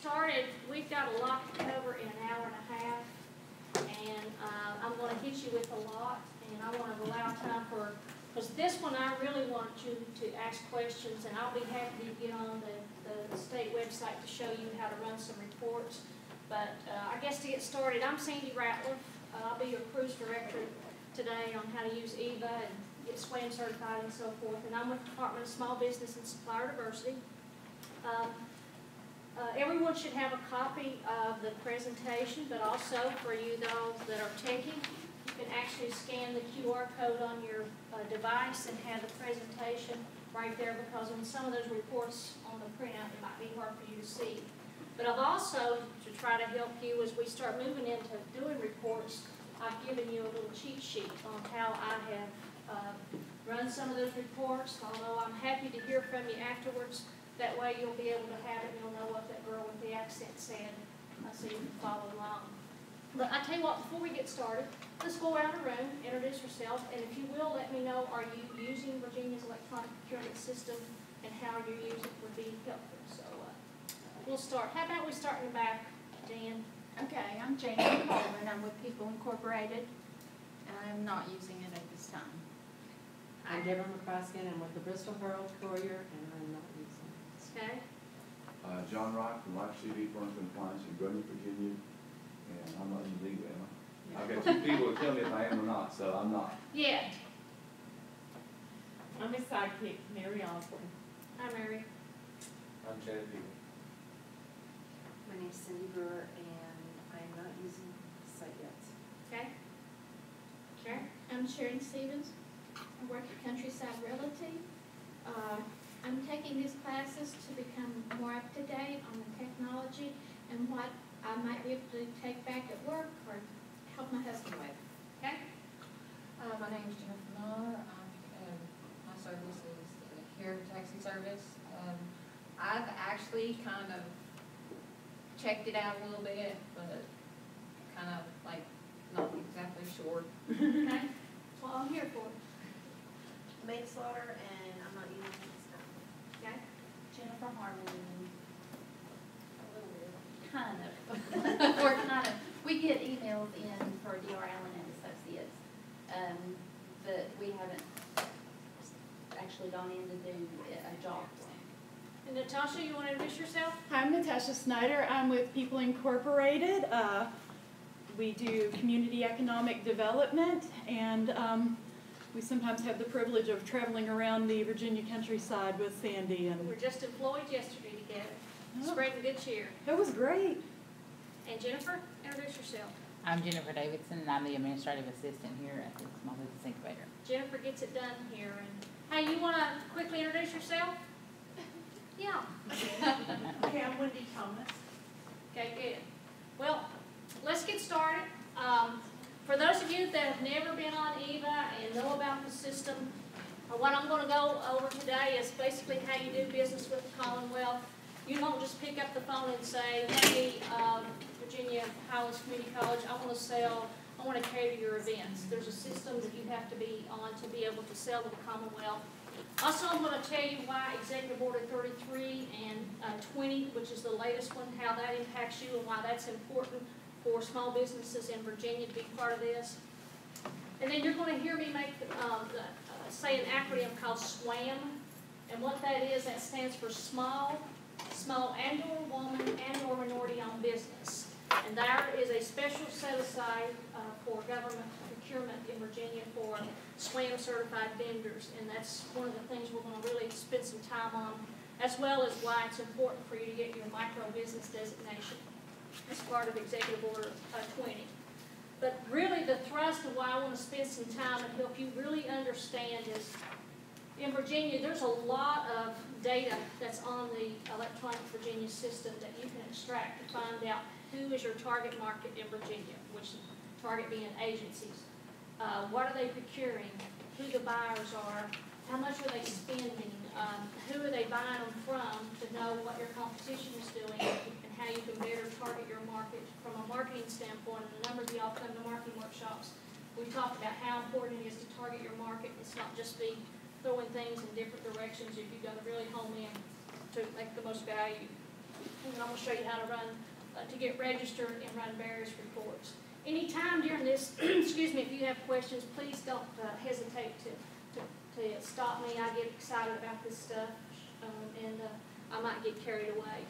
started, we've got a lot to cover in an hour and a half. And, uh, I'm gonna hit you with a lot, and I wanna allow time for, because this one, I really want you to ask questions, and I'll be happy to get on the, the state website to show you how to run some reports. But, uh, I guess to get started, I'm Sandy Ratliff, Uh, I'll be your cruise director today on how to use eVA and get SWAM certified and so forth. And I'm with the Department of Small Business and Supplier Diversity. Um, uh, everyone should have a copy of the presentation, but also for you those that are taking, you can actually scan the QR code on your uh, device and have the presentation right there because in some of those reports on the printout, it might be hard for you to see. But I've also, to try to help you as we start moving into doing reports, I've given you a little cheat sheet on how I have uh, run some of those reports, although I'm happy to hear from you afterwards. That way you'll be able to have it, and you'll know what that girl with the accent said, uh, so you can follow along. But I tell you what, before we get started, let's go around the room, introduce yourself, and if you will, let me know, are you using Virginia's electronic procurement system, and how you use it would be helpful, so, uh, we'll start. How about we start in the back, Jan? Okay, I'm Jane Coleman, I'm with People Incorporated, and I'm not using it at this time. I'm Deborah McCroskey, I'm with the Bristol Herald Courier, and I'm not using it. Okay? Uh, John Rock from Rock City Furniture and Appliance in Greenwich, Virginia, and I'm not in the league, am I? I've got two people to tell me if I am or not, so I'm not. Yeah, I'm his sidekick, Mary Osborne. hi, Mary. I'm Chad Peter. My name's Cindy Brewer, and I'm not using the site yet. Okay? Sharon? I'm Sharon Stevens. I work at Countryside Realty. Uh, I'm taking these classes to become more up to date on the technology and what I might be able to take back at work or help my husband with. Okay? Uh, my name's Jennifer Miller, I'm, um, my service is the Care Taxi Service. Um, I've actually kind of checked it out a little bit, but kind of like not exactly sure. Okay? That's what I'm here for. manslaughter, and I'm not using it this time. Okay? Jennifer Harmon, A little bit. kind of, or kind of, we get emails in for DR Allen and Associates, um, but we haven't actually gone in to do a job for. And Natasha, you want to introduce yourself? I'm Natasha Snyder. I'm with People Incorporated. Uh, we do community economic development, and um, we sometimes have the privilege of traveling around the Virginia countryside with Sandy, and We were just employed yesterday together, Oh. spreading good cheer. it was great. And Jennifer, introduce yourself. I'm Jennifer Davidson, and I'm the administrative assistant here at the Small Business Incubator. Jennifer gets it done here. And Hey, you want to quickly introduce yourself? Yeah. Okay, I'm Wendy Thomas. Okay, good. Well, let's get started. Um, for those of you that have never been on eVA and know about the system, uh, what I'm gonna go over today is basically how you do business with Commonwealth. You don't just pick up the phone and say, hey, um, Virginia Highlands Community College, I wanna sell, I wanna cater your events. There's a system that you have to be on to be able to sell to the Commonwealth. Also, I'm gonna tell you why Executive Order thirty-three and, uh, twenty, which is the latest one, how that impacts you and why that's important for small businesses in Virginia to be part of this. And then you're gonna hear me make, um, the, uh, say an acronym called SWAM. And what that is, that stands for Small, Small and or Woman and or Minority Owned Business. And there is a special set aside, uh, for government procurement in Virginia for SWAM certified vendors. And that's one of the things we're gonna really spend some time on, as well as why it's important for you to get your micro business designation as part of Executive Order uh, twenty. But really, the thrust of why I wanna spend some time and help you really understand is, in Virginia, there's a lot of data that's on the electronic Virginia system that you can extract to find out who is your target market in Virginia, which target being agencies. Uh, what are they procuring, who the buyers are, how much are they spending, um, who are they buying them from, to know what your competition is doing, and how you can better target your market from a marketing standpoint, and a number of y'all come to marketing workshops. We talk about how important it is to target your market, it's not just be throwing things in different directions, if you've got to really home in to make the most value. and I'm gonna show you how to run, uh, to get registered and run various reports. Anytime during this, excuse me, if you have questions, please don't uh, hesitate to, to, to stop me. I get excited about this stuff, um, and, uh, I might get carried away.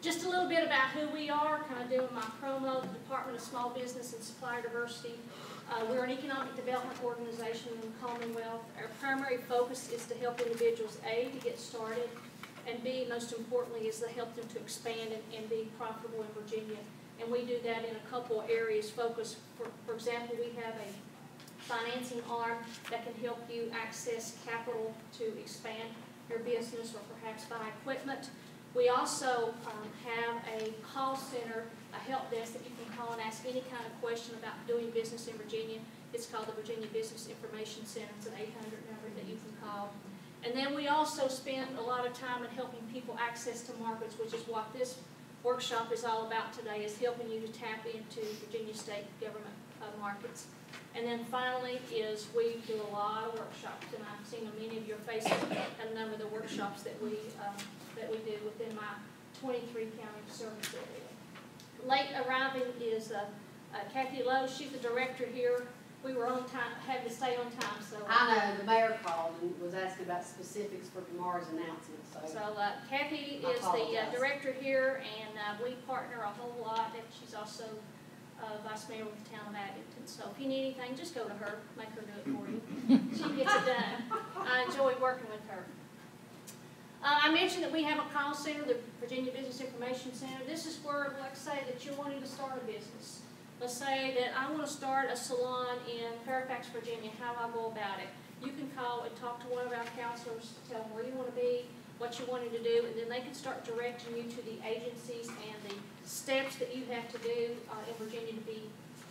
Just a little bit about who we are, kind of doing my promo, the Department of Small Business and Supplier Diversity. Uh, we're an economic development organization in the Commonwealth. Our primary focus is to help individuals, A, to get started, and B, most importantly, is to help them to expand and, and be profitable in Virginia. And we do that in a couple areas focus. For, for example, we have a financing arm that can help you access capital to expand your business or perhaps buy equipment. We also um, have a call center, a help desk that you can call and ask any kind of question about doing business in Virginia. It's called the Virginia Business Information Center. It's an 800 number that you can call. And then we also spend a lot of time in helping people access to markets, which is what this workshop is all about today, is helping you to tap into Virginia state government uh, markets. And then finally is we do a lot of workshops, and I've seen many of your faces at a number of the workshops that we, um, that we do within my twenty-three county service area. Late arriving is uh, uh, Kathy Lowe, she's the director here. We were on time, had to stay on time, so. I know, the mayor called and was asking about specifics for tomorrow's announcement, so. So uh, Kathy I is the uh, director here, and uh, we partner a whole lot, and she's also uh, vice mayor with the town of Abingdon. So if you need anything, just go to her, make her do it for you. She gets it done. I enjoy working with her. Uh, I mentioned that we have a call center, the Virginia Business Information Center. This is where, like say, that you're wanting to start a business. Let's say that I want to start a salon in Fairfax, Virginia. How do I go about it? You can call and talk to one of our counselors, tell them where you want to be, what you wanted to do, and then they can start directing you to the agencies and the steps that you have to do uh, in Virginia to be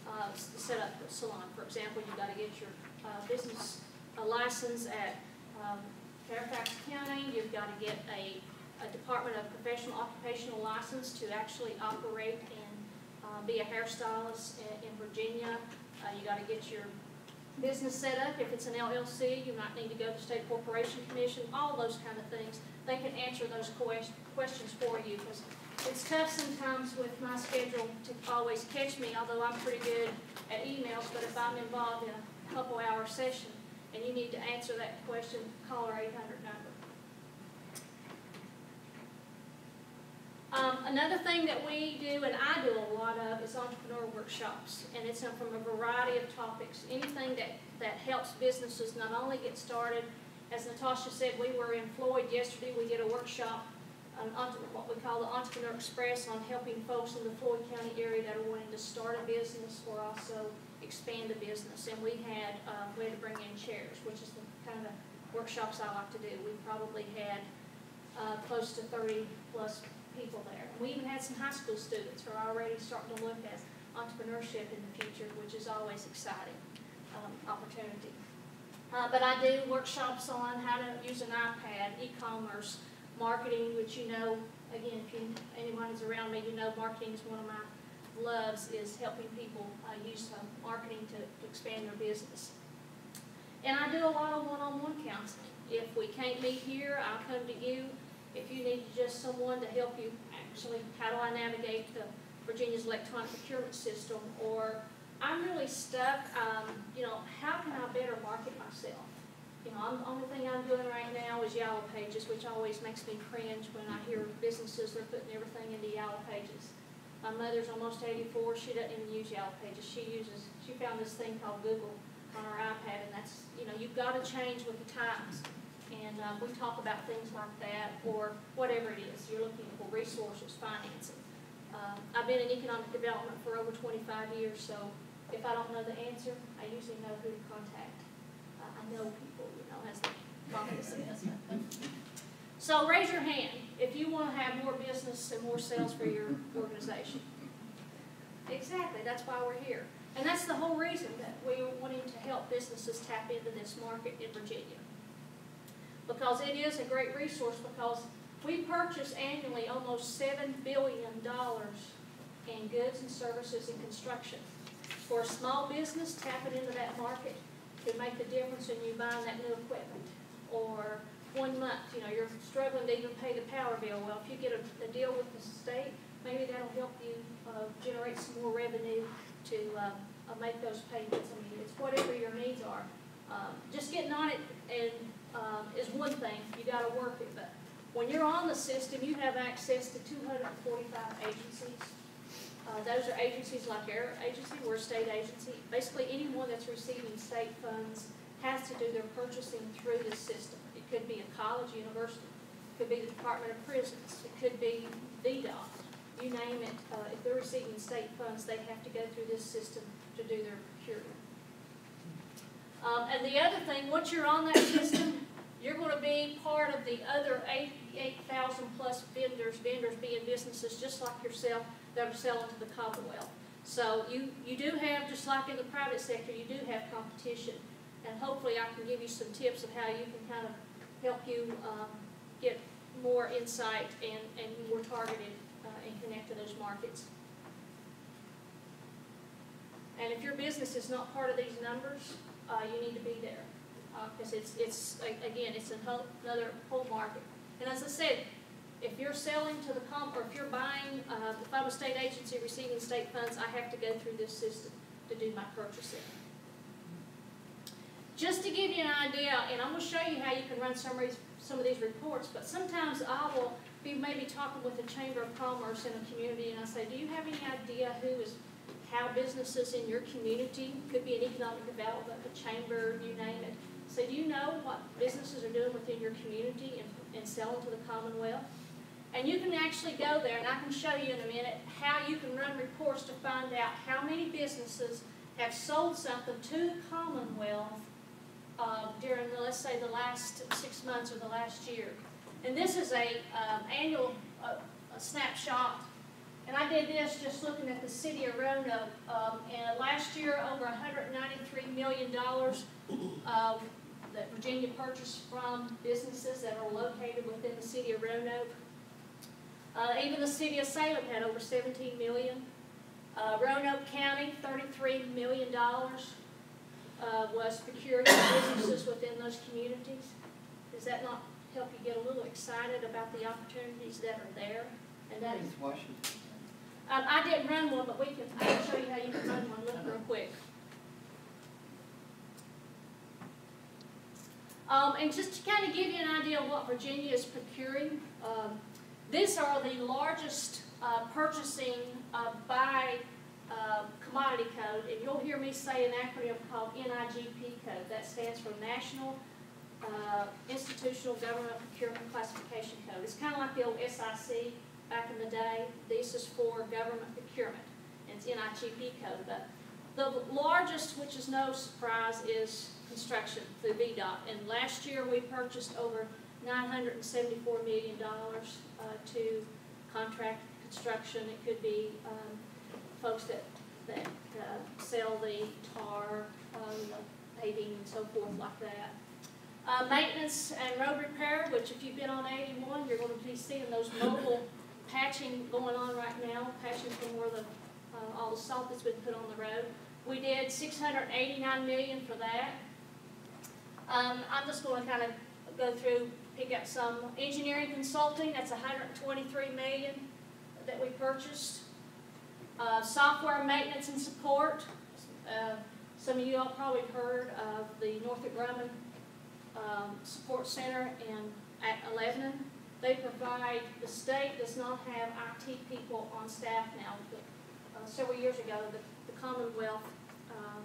uh, set up a salon. For example, you've got to get your uh, business uh, license at um, Fairfax County. You've got to get a, a Department of Professional Occupational License to actually operate and uh, be a hairstylist in, in Virginia. Uh, you got to get your business set up. If it's an LLC, you might need to go to State Corporation Commission, all those kind of things. They can answer those ques- questions for you, because it's tough sometimes with my schedule to always catch me, although I'm pretty good at emails, but if I'm involved in a couple hour session and you need to answer that question, call our eight hundred number. Um, another thing that we do, and I do a lot of, is entrepreneur workshops, and it's from a variety of topics. Anything that, that helps businesses not only get started, as Natasha said, we were in Floyd yesterday, we did a workshop, what we call the Entrepreneur Express, on helping folks in the Floyd County area that are wanting to start a business or also expand a business. And we had, um, we had to bring in chairs, which is the kind of workshops I like to do. We probably had, uh, close to thirty plus people there. We even had some high school students who are already starting to look at entrepreneurship in the future, which is always exciting, um, opportunity. Uh, but I do workshops on how to use an iPad, e-commerce, marketing, which you know, again, if you, anyone who's around me, you know marketing is one of my loves, is helping people, uh, use, marketing to, to expand their business. And I do a lot of one-on-one counseling. If we can't meet here, I'll come to you. If you need just someone to help you, actually, how do I navigate the Virginia's electronic procurement system? Or I'm really stuck, um, you know, how can I better market myself? You know, I'm, the only thing I'm doing right now is Yellow Pages, which always makes me cringe when I hear businesses, they're putting everything into Yellow Pages. My mother's almost eighty-four, she doesn't even use Yellow Pages, she uses, she found this thing called Google on her iPad, and that's, you know, you've gotta change with the times. And, uh, we talk about things like that, or whatever it is, you're looking for resources, financing. Um, I've been in economic development for over twenty-five years, so if I don't know the answer, I usually know who to contact. Uh, I know people, you know, as the prophet says. So raise your hand if you want to have more business and more sales for your organization. Exactly, that's why we're here. And that's the whole reason that we're wanting to help businesses tap into this market in Virginia. Because it is a great resource because we purchase annually almost seven billion dollars in goods and services and construction. For a small business, tapping into that market could make the difference in you buying that new equipment or one month, you know, you're struggling to even pay the power bill. Well, if you get a, a deal with the state, maybe that'll help you, uh, generate some more revenue to, uh, uh, make those payments. I mean, it's whatever your needs are. Um, just getting on it and, um, is one thing, you gotta work it, but when you're on the system, you have access to two hundred and forty-five agencies. Uh, those are agencies like our agency, we're a state agency. Basically, anyone that's receiving state funds has to do their purchasing through this system. It could be a college, university, it could be the Department of Prisons, it could be VDOT. You name it, uh, if they're receiving state funds, they have to go through this system to do their procurement. Um, and the other thing, once you're on that system, you're gonna be part of the other eighty-eight thousand plus vendors, vendors being businesses just like yourself that are selling to the Commonwealth. So you, you do have, just like in the private sector, you do have competition. And hopefully I can give you some tips of how you can kind of help you, um, get more insight and, and more targeted, uh, and connect to those markets. And if your business is not part of these numbers, uh, you need to be there. Uh, cause it's, it's, again, it's whole, another whole market. And as I said, if you're selling to the com, or if you're buying, uh, if I'm a state agency receiving state funds, I have to go through this system to do my purchasing. Just to give you an idea, and I'm gonna show you how you can run some of these, some of these reports, but sometimes I will be maybe talking with the Chamber of Commerce in a community, and I say, do you have any idea who is, how businesses in your community, could be an economic development, a chamber, you name it, So do you know what businesses are doing within your community and, and selling to the Commonwealth? And you can actually go there, and I can show you in a minute, how you can run reports to find out how many businesses have sold something to the Commonwealth uh, during, the, let's say, the last six months or the last year. And this is a um, annual uh, a snapshot, and I did this just looking at the city of Roanoke. Um, and last year, over $193 million um, that Virginia purchased from businesses that are located within the city of Roanoke. Uh, even the city of Salem had over 17 million. Uh, Roanoke County, $33 million uh, was procured from businesses within those communities. Does that not help you get a little excited about the opportunities that are there? And that is, Washington. um, I didn't run one, but we can, I can show you how you can run one, look real quick. Um, and just to kind of give you an idea of what Virginia is procuring, um, these are the largest, uh, purchasing, uh, by, uh, commodity code, and you'll hear me say an acronym called NIGP code, that stands for National, uh, Institutional Government Procurement Classification Code. It's kind of like the old SIC back in the day, this is for government procurement, and it's NIGP code, but the largest, which is no surprise, is construction through VDOT. And last year, we purchased over nine hundred and seventy-four million dollars, uh, to contract construction. It could be, um, folks that, that, uh, sell the tar, um, the paving and so forth like that. Uh, maintenance and road repair, which if you've been on eighty-one, you're gonna be seeing those mobile patching going on right now, patching from where the, uh, all the salt that's been put on the road. We did six hundred eighty-nine million for that. Um, I'm just gonna kind of go through, pick up some engineering consulting, that's hundred and twenty-three million that we purchased. Software maintenance and support, uh, some of you all probably heard of the Northrop Grumman, um, Support Center in, at Lebanon. They provide, the state does not have IT people on staff now. But, Uh, several years ago, the, the Commonwealth, um,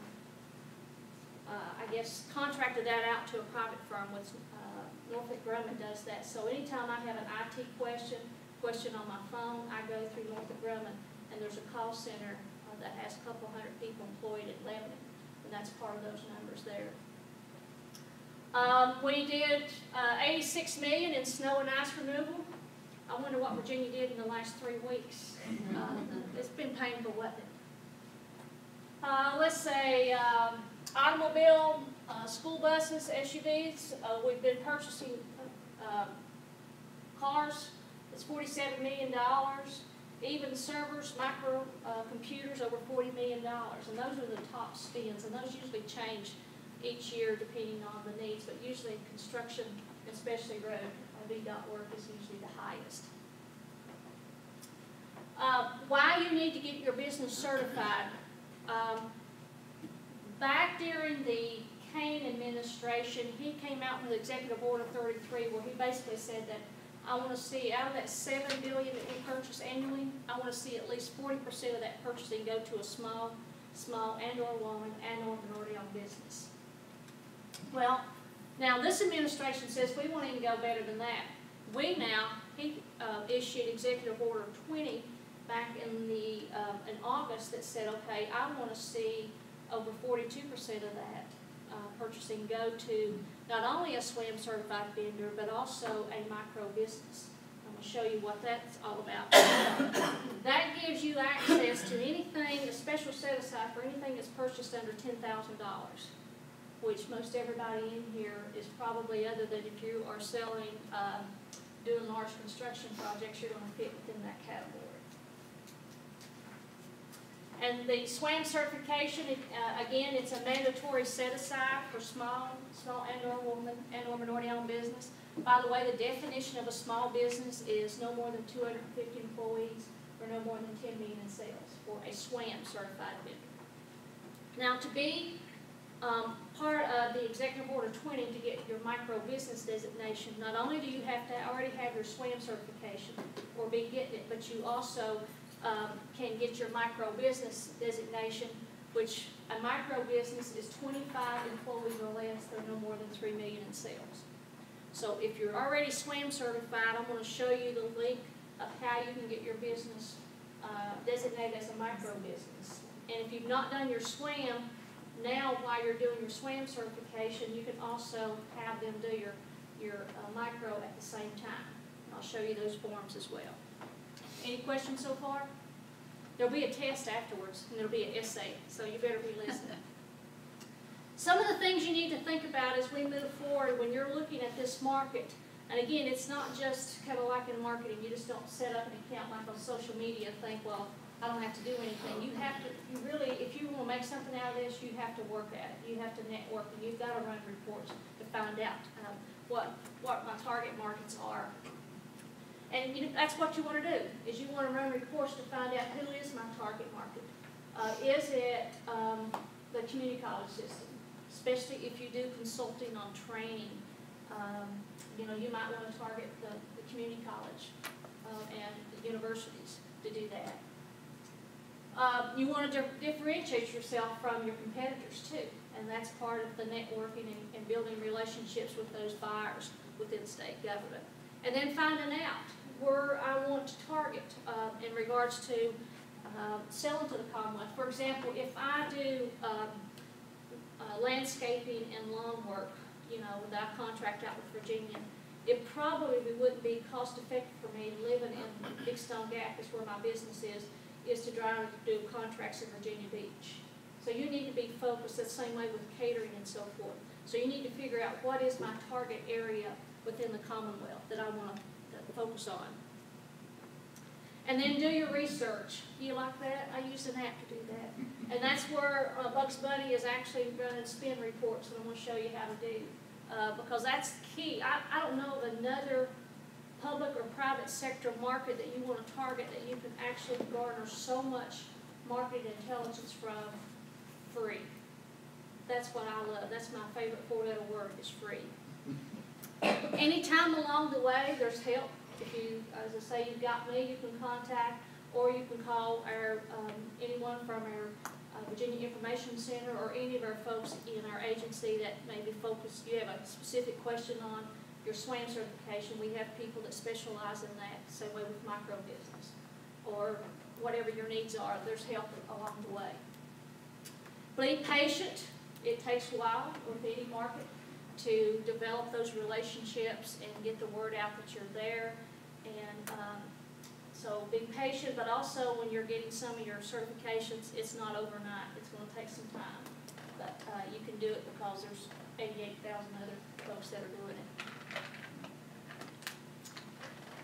uh, I guess contracted that out to a private firm, which, uh, Northrop Grumman does that. So anytime I have an IT question, question on my phone, I go through Northrop Grumman, and there's a call center, uh, that has a couple hundred people employed in Lebanon, and that's part of those numbers there. Um, we did, uh, eighty-six million in snow and ice removal. I wonder what Virginia did in the last three weeks. Uh, It's been painful, wasn't it? Uh, let's say, um, automobile, uh, school buses, SUVs, uh, we've been purchasing, uh, cars, it's forty-seven million dollars. Even servers, micro, uh, computers, over forty million dollars, and those are the top spends, and those usually change each year depending on the needs, but usually construction especially road, uh, VDOT work is usually the highest. Uh, why you need to get your business certified. Um, back during the Kaine administration, he came out with Executive Order thirty-three where he basically said that I wanna see, out of that seven billion that we purchase annually, I wanna see at least forty percent of that purchasing go to a small, small and or woman and or minority-owned business. Well, now this administration says we want to go better than that. We now, he, uh, issued Executive Order twenty back in the, um, in August that said, okay, I wanna see over forty-two percent of that, uh, purchasing go to not only a SWAM certified vendor, but also a micro business. I'm gonna show you what that's all about. That gives you access to anything, a special set aside for anything that's purchased under ten thousand dollars, which most everybody in here is probably, other than if you are selling, um, doing large construction projects, you're gonna fit within that category. And the SWAM certification, uh, again, it's a mandatory set aside for small, small and or woman, and or minority owned business. By the way, the definition of a small business is no more than two hundred and fifty employees or no more than ten million in sales for a SWAM certified vendor. Now, to be, um, part of the executive order twenty to get your micro business designation, not only do you have to already have your SWAM certification or be getting it, but you also um, can get your micro business designation, which a micro business is twenty-five employees or less, they're no more than three million in sales. So if you're already SWAM certified, I'm gonna show you the link of how you can get your business, uh, designated as a micro business. And if you've not done your SWAM, now while you're doing your SWAM certification, you can also have them do your, your, uh, micro at the same time. I'll show you those forms as well. Any questions so far? There'll be a test afterwards, and there'll be an essay, so you better be listening. Some of the things you need to think about as we move forward when you're looking at this market, and again, it's not just kind of like in marketing, you just don't set up an account like on social media and think, well, I don't have to do anything. You have to, you really, if you want to make something out of this, you have to work at it. You have to network, and you've got to run reports to find out um, what, what my target markets are. And you that's what you want to do, is you want to run reports to find out who is my target market. Uh, is it, um, the community college system? Especially if you do consulting on training, um, you know, you might want to target the, the community college, uh, and the universities to do that. Uh, you want to differentiate yourself from your competitors too, and that's part of the networking and, and building relationships with those buyers within state government. And then finding out where I want to target uh, in regards to uh, selling to the Commonwealth. For example, if I do um, uh, landscaping and lawn work, you know, that contract out with Virginia, it probably wouldn't be cost effective for me living in Big Stone Gap, is where my business is, is to try to do contracts in Virginia Beach. So you need to be focused the same way with catering and so forth. So you need to figure out what is my target area within the Commonwealth that I want to focus on. And then do your research. You like that? I use an app to do that. And that's where uh, Bugs Bunny is actually running spin reports that I'm going to show you how to do. Uh, because that's key. I, I don't know of another public or private sector market that you want to target that you can actually garner so much market intelligence from free. That's what I love. That's my favorite four-letter word is free. Anytime along the way, there's help if you, as I say, you've got me, you can contact, or you can call our, um, anyone from our uh, Virginia Information Center or any of our folks in our agency that may be focused, you have a specific question on your SWAM certification, we have people that specialize in that, same way with micro business, or whatever your needs are, there's help along the way. Be patient, it takes a while with any market to develop those relationships and get the word out that you're there. And um, so be patient, but also when you're getting some of your certifications, it's not overnight. It's going to take some time. But uh, you can do it because there's 88,000 other folks that are doing it.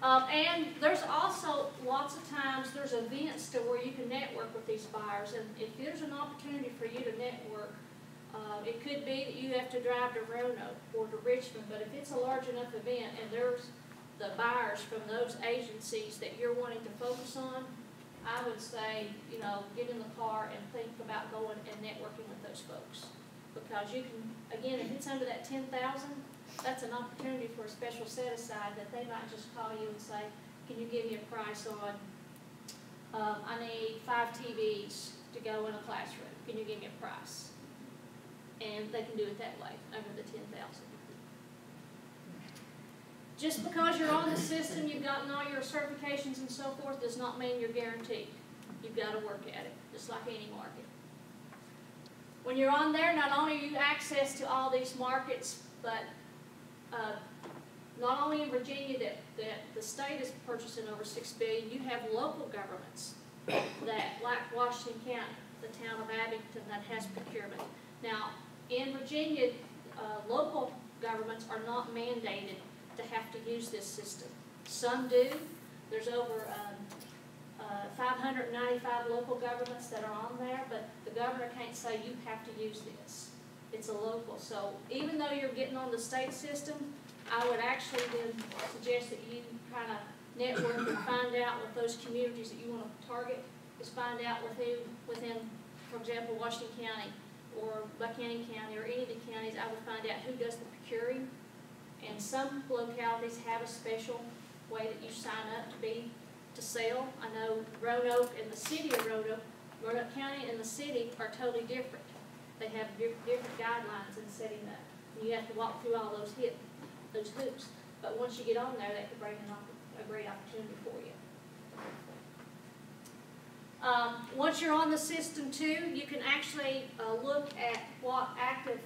Um, and there's also lots of times there's events to where you can network with these buyers. And if there's an opportunity for you to network, um, it could be that you have to drive to Roanoke or to Richmond, but if it's a large enough event and there's the buyers from those agencies that you're wanting to focus on, I would say, you know, get in the car and think about going and networking with those folks. Because you can, again, if it's under that ten thousand, that's an opportunity for a special set aside that they might just call you and say, can you give me a price on, um, I need five TVs to go in a classroom, can you give me a price? And they can do it that way, under the ten thousand. Just because you're on the system, you've gotten all your certifications and so forth, does not mean you're guaranteed. You've gotta work at it, just like any market. When you're on there, not only are you access to all these markets, but, uh, not only in Virginia that, that the state is purchasing over six billion, you have local governments that, like Washington County, the town of Abingdon, that has procurement. Now, in Virginia, uh, local governments are not mandated to have to use this system. Some do, there's over, um, uh, five hundred and ninety-five local governments that are on there, but the governor can't say you have to use this. It's a local, so even though you're getting on the state system, I would actually then suggest that you kind of network and find out with those communities that you want to target, is find out with who, within, for example, Washington County or Buchanan County or any of the counties, I would find out who does the procuring. And some localities have a special way that you sign up to be, to sell. I know Roanoke and the city of Roanoke, Roanoke County and the city are totally different. They have different guidelines in setting up. And you have to walk through all those hit, those hoops. But once you get on there, that could bring an a great opportunity for you. Um, once you're on the system too, you can actually, uh, look at what active,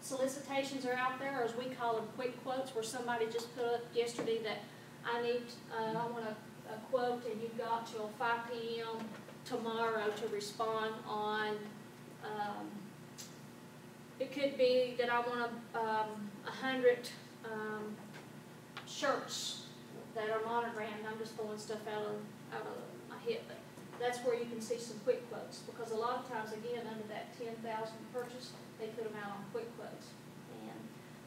solicitations are out there, or as we call them, quick quotes, where somebody just put up yesterday that I need, uh, I want a, a quote, and you've got till five P M tomorrow to respond on, um, it could be that I want a, um, hundred, um, shirts that are monogrammed, I'm just pulling stuff out of, out of my head, but that's where you can see some quick quotes, because a lot of times, again, under that ten thousand purchase, they put them out on quick quotes. And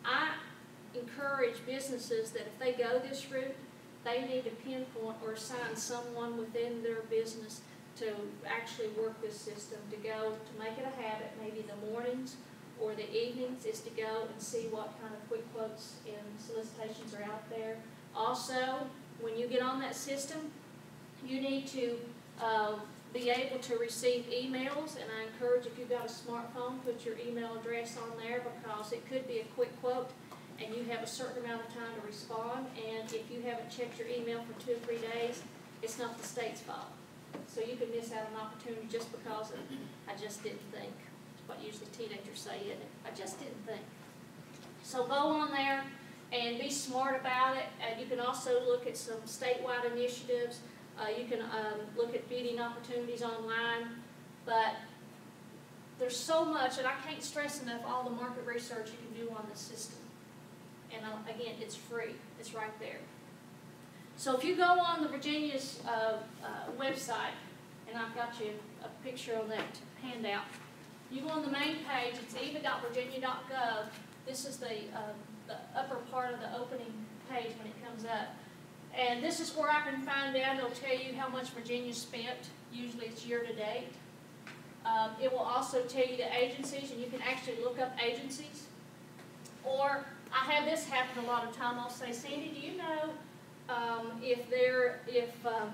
I encourage businesses that if they go this route, they need to pinpoint or assign someone within their business to actually work this system, to go, to make it a habit, maybe the mornings or the evenings, is to go and see what kind of quick quotes and solicitations are out there. Also, when you get on that system, you need to, uh, be able to receive emails, and I encourage if you've got a smartphone, put your email address on there, because it could be a quick quote, and you have a certain amount of time to respond, and if you haven't checked your email for two or three days, it's not the state's fault. So you could miss out on an opportunity just because of, I just didn't think, It's what usually teenagers say, it? I just didn't think. So go on there and be smart about it, and you can also look at some statewide initiatives, uh, you can, um, look at bidding opportunities online, but there's so much, and I can't stress enough all the market research you can do on this system. And, uh, again, it's free, it's right there. So if you go on the Virginia's, uh, uh, website, and I've got you a picture on that handout, you go on the main page, it's eva.virginia.gov, this is the, uh, the upper part of the opening page when it comes up. And this is where I can find out, it'll tell you how much Virginia spent, usually it's year to date. Um, it will also tell you the agencies, and you can actually look up agencies. Or, I have this happen a lot of time, I'll say, Sandy, do you know, um, if there, if, um,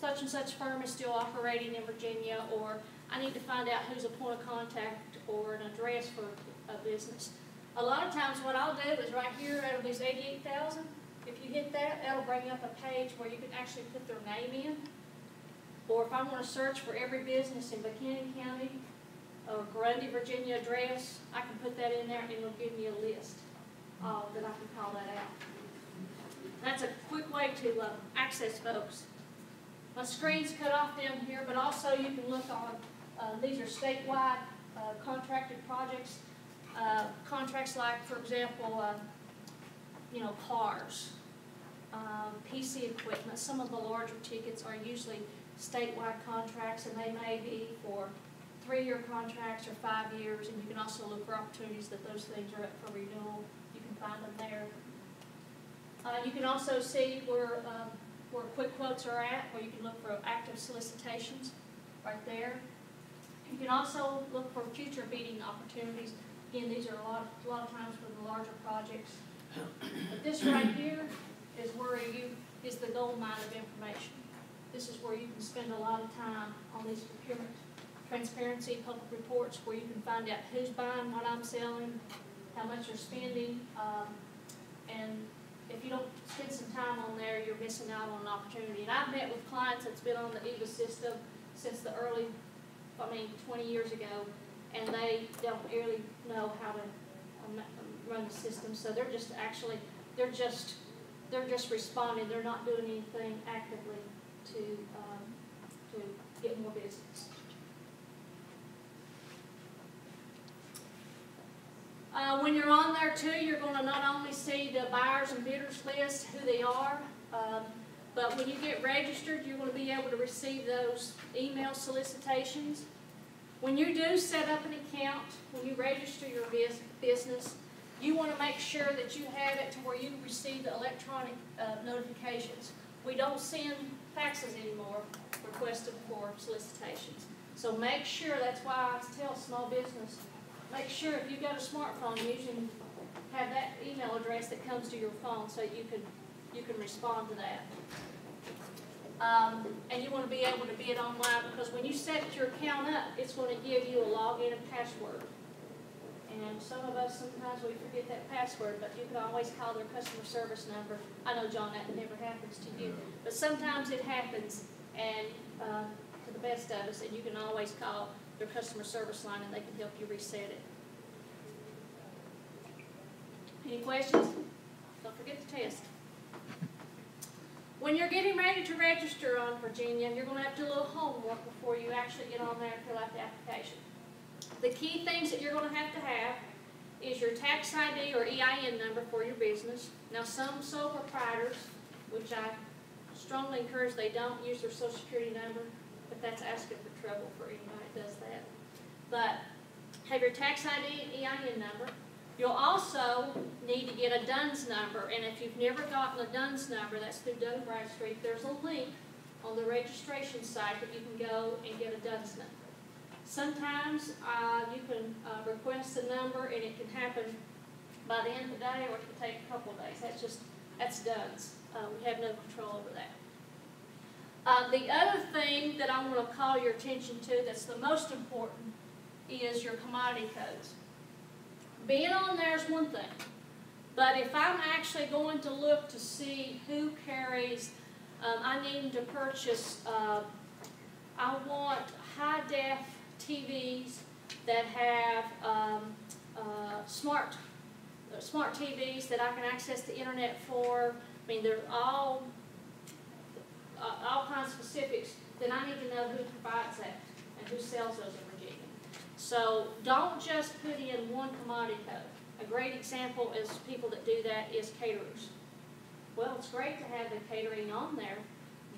such and such firm is still operating in Virginia, or I need to find out who's a point of contact or an address for a business. A lot of times what I'll do is right here out of these eighty-eight thousand, if you hit that, that'll bring up a page where you can actually put their name in. Or if I wanna search for every business in Buchanan County, or Grundy, Virginia address, I can put that in there and it'll give me a list, uh, that I can call that out. That's a quick way to, uh, access folks. My screen's cut off down here, but also you can look on, uh, these are statewide, uh, contracted projects. Uh, contracts like, for example, uh, you know, cars, um, PC equipment, some of the larger tickets are usually statewide contracts and they may be for three-year contracts or five years, and you can also look for opportunities that those things are up for renewal. You can find them there. Uh, you can also see where, um, where quick quotes are at, where you can look for active solicitations, right there. You can also look for future bidding opportunities. Again, these are a lot, a lot of times for the larger projects. But this right here is where you, is the gold mine of information. This is where you can spend a lot of time on these procurement transparency, public reports, where you can find out who's buying what I'm selling, how much they're spending, um, and if you don't spend some time on there, you're missing out on an opportunity. And I've met with clients that's been on the eVA system since the early, I mean, twenty years ago, and they don't really know how to um, run the system, so they're just actually, they're just, they're just responding, they're not doing anything actively to, um, to get more business. Uh, when you're on there too, you're gonna not only see the buyers and bidders list, who they are, um, but when you get registered, you're gonna be able to receive those email solicitations. When you do set up an account, when you register your business, you wanna make sure that you have it to where you receive the electronic, uh, notifications. We don't send faxes anymore requesting for solicitations. So make sure, that's why I tell small business, make sure if you've got a smartphone, you can have that email address that comes to your phone so you can, you can respond to that. Um, and you wanna be able to bid online, because when you set your account up, it's gonna give you a login and password. And some of us, sometimes we forget that password, but you can always call their customer service number. I know, John, that never happens to you, but sometimes it happens, and, uh, to the best of us, and you can always call their customer service line and they can help you reset it. Any questions? Don't forget the test. When you're getting ready to register on Virginia, you're gonna have to do a little homework before you actually get on there and fill out the application. The key things that you're gonna have to have is your tax ID or EIN number for your business. Now, some sole proprietors, which I strongly encourage they don't use their social security number, but that's asking for trouble for anybody that does that. But have your tax ID and EIN number. You'll also need to get a DUNS number, and if you've never gotten a DUNS number, that's through Dun Bradstreet, there's a link on the registration site that you can go and get a DUNS number. Sometimes, uh, you can, uh, request a number and it can happen by the end of the day, or it can take a couple of days, that's just, that's DUNS, uh, we have no control over that. Uh, the other thing that I wanna call your attention to that's the most important is your commodity codes. Being on there is one thing, but if I'm actually going to look to see who carries, um, I need to purchase, uh, I want high def TVs that have, um, uh, smart, uh, smart TVs that I can access the internet for. I mean, they're all uh, all kinds of specifics, then I need to know who provides that and who sells those in Virginia. So don't just put in one commodity code. A great example is people that do that is caterers. Well, it's great to have the catering on there,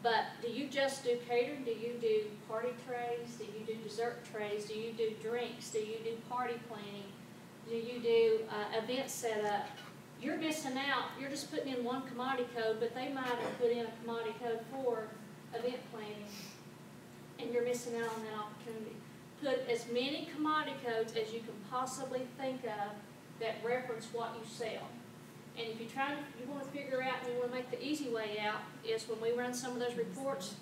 but do you just do catering? Do you do party trays? Do you do dessert trays? Do you do drinks? Do you do party planning? Do you do uh, event setup? you're missing out, you're just putting in one commodity code, but they might have put in a commodity code for event planning, and you're missing out on that opportunity. Put as many commodity codes as you can possibly think of that reference what you sell. And if you try to, you wanna figure out, and you wanna make the easy way out, is when we run some of those reports,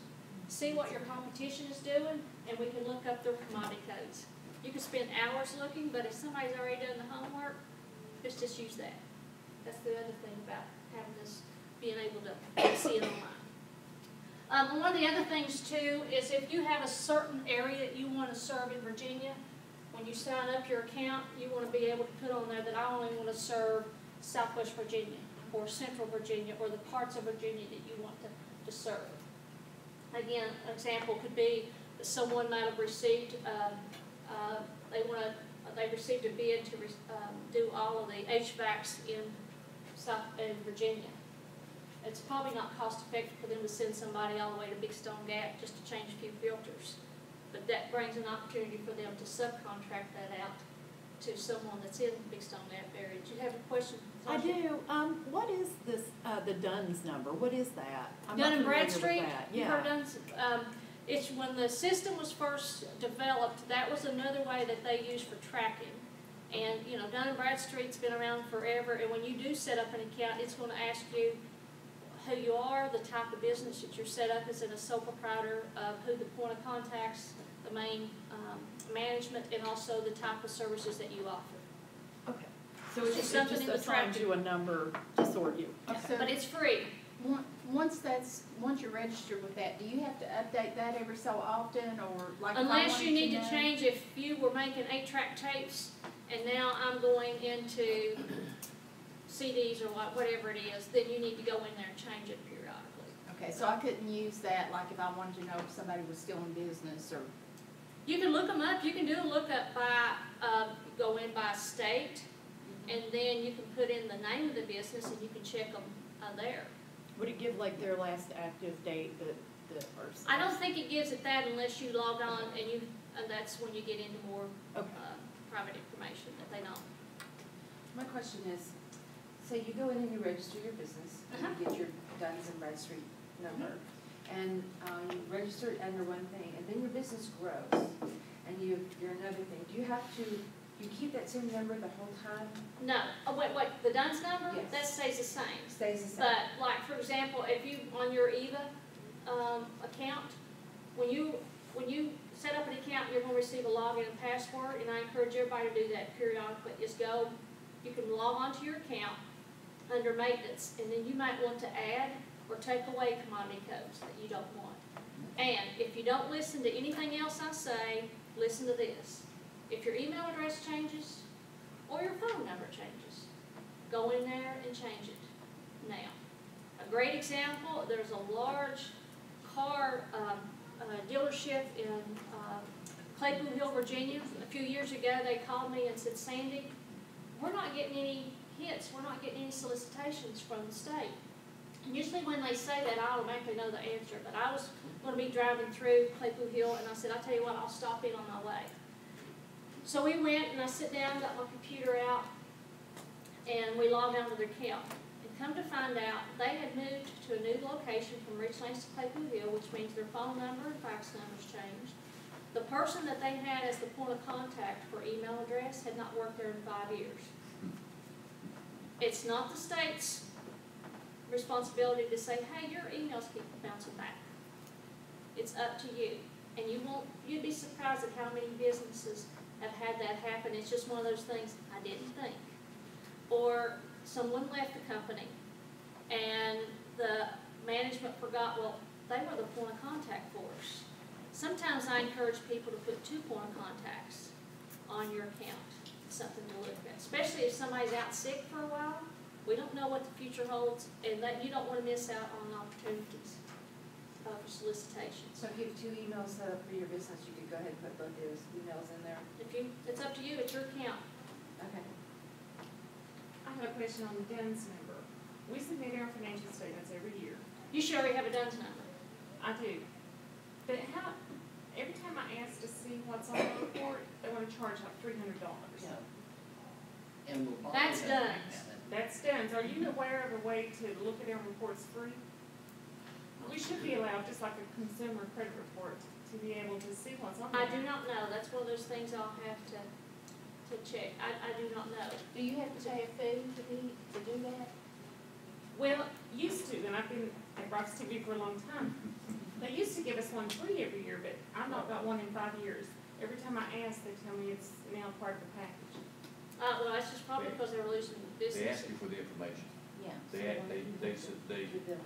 see what your competition is doing, and we can look up their commodity codes. You can spend hours looking, but if somebody's already done the homework, let's just use that. That's the other thing about having this, being able to see it online. Um, and one of the other things too is if you have a certain area that you want to serve in Virginia, when you sign up your account, you want to be able to put on there that I only want to serve Southwest Virginia or Central Virginia or the parts of Virginia that you want to, to serve. Again, an example could be that someone might have received, um, uh, they want to, they received a bid to um, do all of the HVACs in South, in Virginia. It's probably not cost effective for them to send somebody all the way to Big Stone Gap just to change a few filters. but that brings an opportunity for them to subcontract that out to someone that's in Big Stone Gap area. Do you have a question? I do, um, what is this, uh, the DUNS number, what is that? I'm not Dun and Bradstreet, that. you Yeah. heard DUNS, um, it's when the system was first developed, that was another way that they used for tracking. And, you know, Dun and Bradstreet's been around forever, and when you do set up an account, it's gonna ask you who you are, the type of business that you're set up as in a sole proprietor, of who the point of contacts, the main, um, management, and also the type of services that you offer. Okay, so it's It's just, something it's in just the assigned track. to a number to sort you, okay. So- But it's free. Once, once that's, once you're registered with that, do you have to update that every so often, or like if I Unless wanted you need to know- change, if you were making eight-track tapes, and now I'm going into CDs or what, whatever it is, then you need to go in there and change it periodically. Okay, so I couldn't use that, like if I wanted to know if somebody was still in business, or, You can look them up, you can do a lookup by, uh, go in by state, and then you can put in the name of the business and you can check them, uh, there. Would it give like their last active date that, that, or? I don't think it gives it that unless you log on and you, and that's when you get into more, uh, private information that they don't. My question is, say you go in and you register your business, and you get your Duns and Bradstreet number, and, uh, you register it under one thing, and then your business grows, and you, you're another thing, do you have to, you keep that same number the whole time? No, oh, wait, wait, the DUNS number, Yes. that stays the same. Stays the same? But like, for example, if you, on your eVA, um, account, when you, when you set up an account, you're gonna receive a login and password, and I encourage everybody to do that periodically, Just go, you can log onto your account under maintenance, and then you might want to add or take away commodity codes that you don't want. And if you don't listen to anything else I say, listen to this. If your email address changes, or your phone number changes, go in there and change it now. A great example, there's a large car, um, uh, dealership in, uh, Claypool Hill, Virginia. A few years ago, they called me and said, Sandy, we're not getting any hits, we're not getting any solicitations from the state. Usually when they say that, I automatically know the answer, but I was gonna be driving through Claypool Hill, and I said, I'll tell you what, I'll stop in on my way. So we went, and I sit down, got my computer out, and we logged onto their account. And come to find out, they had moved to a new location from Richlands to Claypool Hill, which means their phone number and fax numbers changed. The person that they had as the point of contact for email address had not worked there in five years. It's not the state's responsibility to say, hey, your emails keep bouncing back. It's up to you. And you won't, you'd be surprised at how many businesses have had that happen. It's just one of those things, I didn't think. Or someone left the company and the management forgot, well, they were the point of contact for us. Sometimes I encourage people to put two point of contacts on your account, something to look at, especially if somebody's out sick for a while. We don't know what the future holds, and that, you don't wanna miss out on opportunities uh, for solicitations. So if you have two emails set up for your business, you could go ahead and put both those emails in there? If you, it's up to you, it's your account. Okay. I have a question on the DUNS number. We submit our financial statements every year. You should already have a DUNS number. I do. But how, every time I ask to see what's on the report, they wanna charge like three hundred dollars. Yeah. And we'll That's have to done. Have it. That's DUNS. Are you aware of a way to look at our reports free? We should be allowed, just like a consumer credit report, to be able to see what's on there. I do not know, that's one of those things I'll have to, to check, I, I do not know. do you have to pay a fee to be, to do that? Well, used to, and I've been at Brock's TV for a long time. They used to give us one free every year, but I've not got one in five years. Every time I ask, they tell me it's now part of the package. Uh, well, that's just probably because they were losing They business. ask you for the information. Yeah. They, ask- they, they, s- they, Give them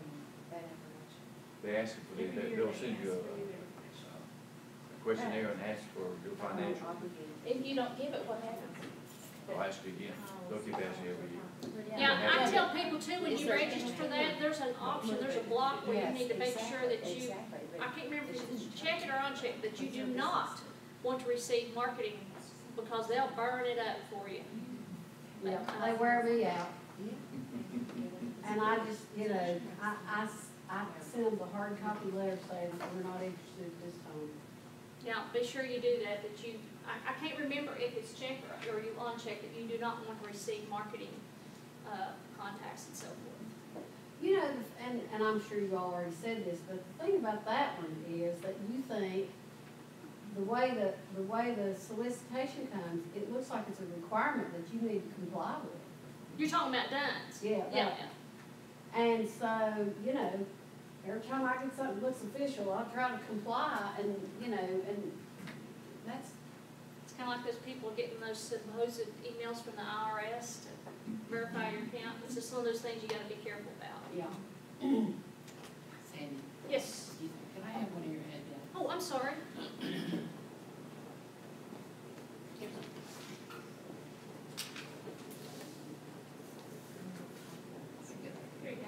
that information. they ask you for the, Every year they'll send you ask a, for the information. a questionnaire and ask for your financial. Obligated. If you don't give it, what happens? They'll ask you again. They'll keep asking you every year. Yeah, I tell people too, when Is you there- register for that, there's an option, there's a block where you Yes, need to make sure that exactly, you, exactly, but- I can't remember if it's check it or uncheck, that you do not want to receive marketing because they'll burn it up for you. Yeah, they wear me out. And I just, you know, I I send them the hard copy letter saying that we're not interested at this time. Now, be sure you do that, that you, I, I can't remember if it's check or, or you uncheck that you do not want to receive marketing, uh, contacts and so forth. You know, and, and I'm sure you all already said this, but the thing about that one is that you think the way that, the way the solicitation comes, it looks like it's a requirement that you need to comply with. You're talking about DUNS? Yeah, Yeah, that- And so, you know, every time I get something that looks official, I try to comply and, you know, and that's, It's kind of like those people getting those supposed emails from the IRS to verify your account. It's just one of those things you gotta be careful about. yeah. Sandy, Yes. can I have one of your head down? Oh, I'm sorry. Here you go.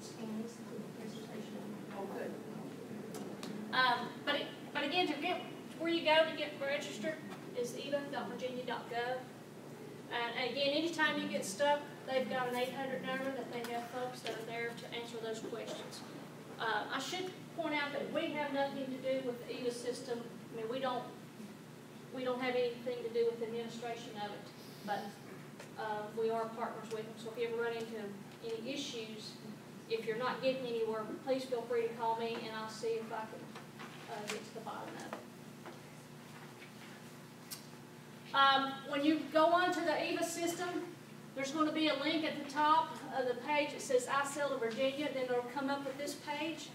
Scan this and put the presentation in. Oh, good. Um, but it, but again, to get, where you go to get registered is eva.virginia.gov. And again, anytime you get stuck, they've got an eight hundred number that they have folks that are there to answer those questions. Uh, I should point out that we have nothing to do with the eVA system. I mean, we don't, we don't have anything to do with the administration of it. But, uh, we are partners with them, so if you ever run into any issues, if you're not getting anywhere, please feel free to call me and I'll see if I can, uh, get to the bottom of it. Um, when you go onto the eVA system, there's gonna be a link at the top of the page that says I sell to Virginia, then it'll come up with this page.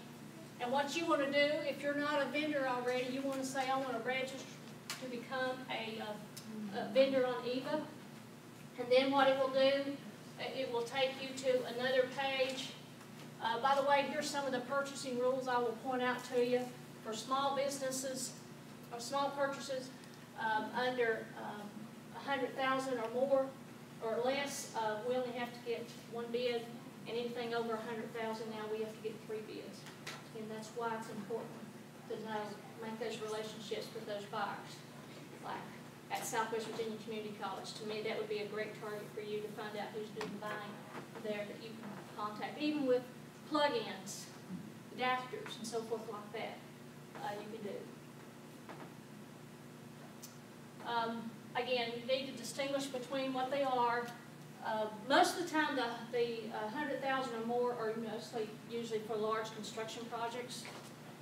And what you wanna do, if you're not a vendor already, you wanna say, I wanna register to become a, uh, a vendor on eVA. And then what it will do, it it will take you to another page. Uh, by the way, here's some of the purchasing rules I will point out to you. For small businesses, or small purchases, um, under, um, a hundred thousand or more, or less, uh, we only have to get one bid, and anything over a hundred thousand now, we have to get three bids. And that's why it's important to make those relationships with those buyers. Like at Southwest Virginia Community College, to me, that would be a great target for you to find out who's doing buying there that you can contact, even with plugins, adapters, and so forth like that, uh, you can do. Um, again, you need to distinguish between what they are. Uh, most of the time, the, the uh, hundred thousand or more are mostly, usually for large construction projects.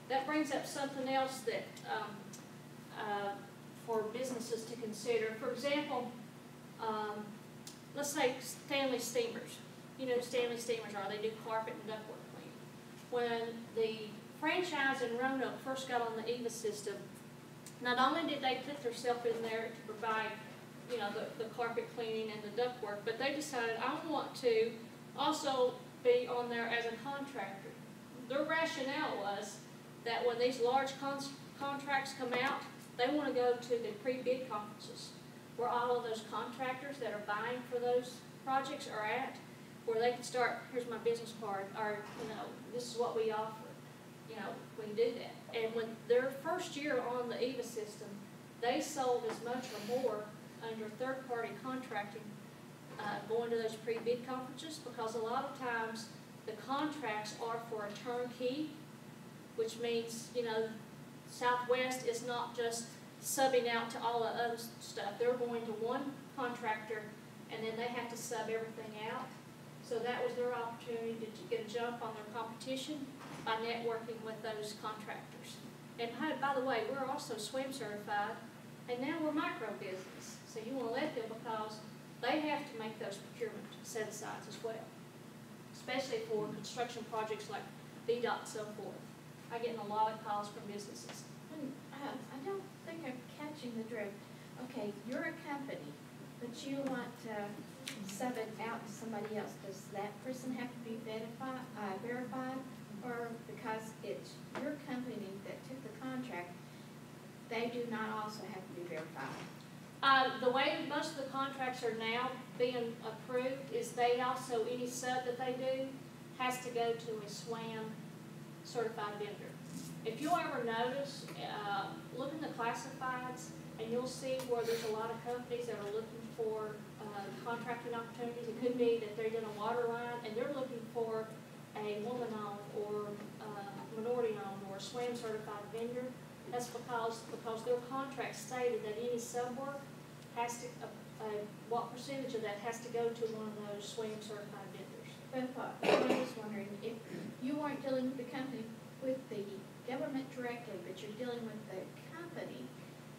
That brings up something else that, um, uh, for businesses to consider. For example, um, let's say Stanley Steemers. You know Stanley Steemers are, they do carpet and ductwork cleaning. When the franchise in Roanoke first got on the eVA system, not only did they put themselves in there to provide, you know, the, the carpet cleaning and the ductwork, but they decided, I want to also be on there as a contractor. Their rationale was that when these large contracts come out, they wanna go to the pre-bid conferences, where all of those contractors that are buying for those projects are at, where they can start, here's my business card, or, you know, this is what we offer you know, we can do that. And when their first year on the eVA system, they sold as much or more under third-party contracting, uh, going to those pre-bid conferences, because a lot of times the contracts are for a turnkey, which means, you know, Southwest is not just subbing out to all the other stuff. They're going to one contractor, and then they have to sub everything out. So that was their opportunity to get a jump on their competition by networking with those contractors. And by the way, we're also SWAM certified, and now we're micro business. So you wanna let them because they have to make those procurement set asides as well. Especially for construction projects like VDOT and so forth. I get in a lot of calls from businesses. Um, I don't think I'm catching the drift. Okay, you're a company, but you want to sub it out to somebody else. Does that person have to be verified, uh, verified? Or because it's your company that took the contract, they do not also have to be verified? Uh, the way most of the contracts are now being approved is they also, any sub that they do has to go to a SWAM certified vendor. If you'll ever notice, uh, look in the classifieds and you'll see where there's a lot of companies that are looking for, uh, contracting opportunities. It could be that they're doing a water line and they're looking for a woman-owned or, uh, minority-owned or a SWAM certified vendor. That's because, because their contract stated that any sub work has to, uh, uh, what percentage of that has to go to one of those SWAM certified vendors? What, I was wondering, if you aren't dealing with the company, with the government directly, but you're dealing with the company,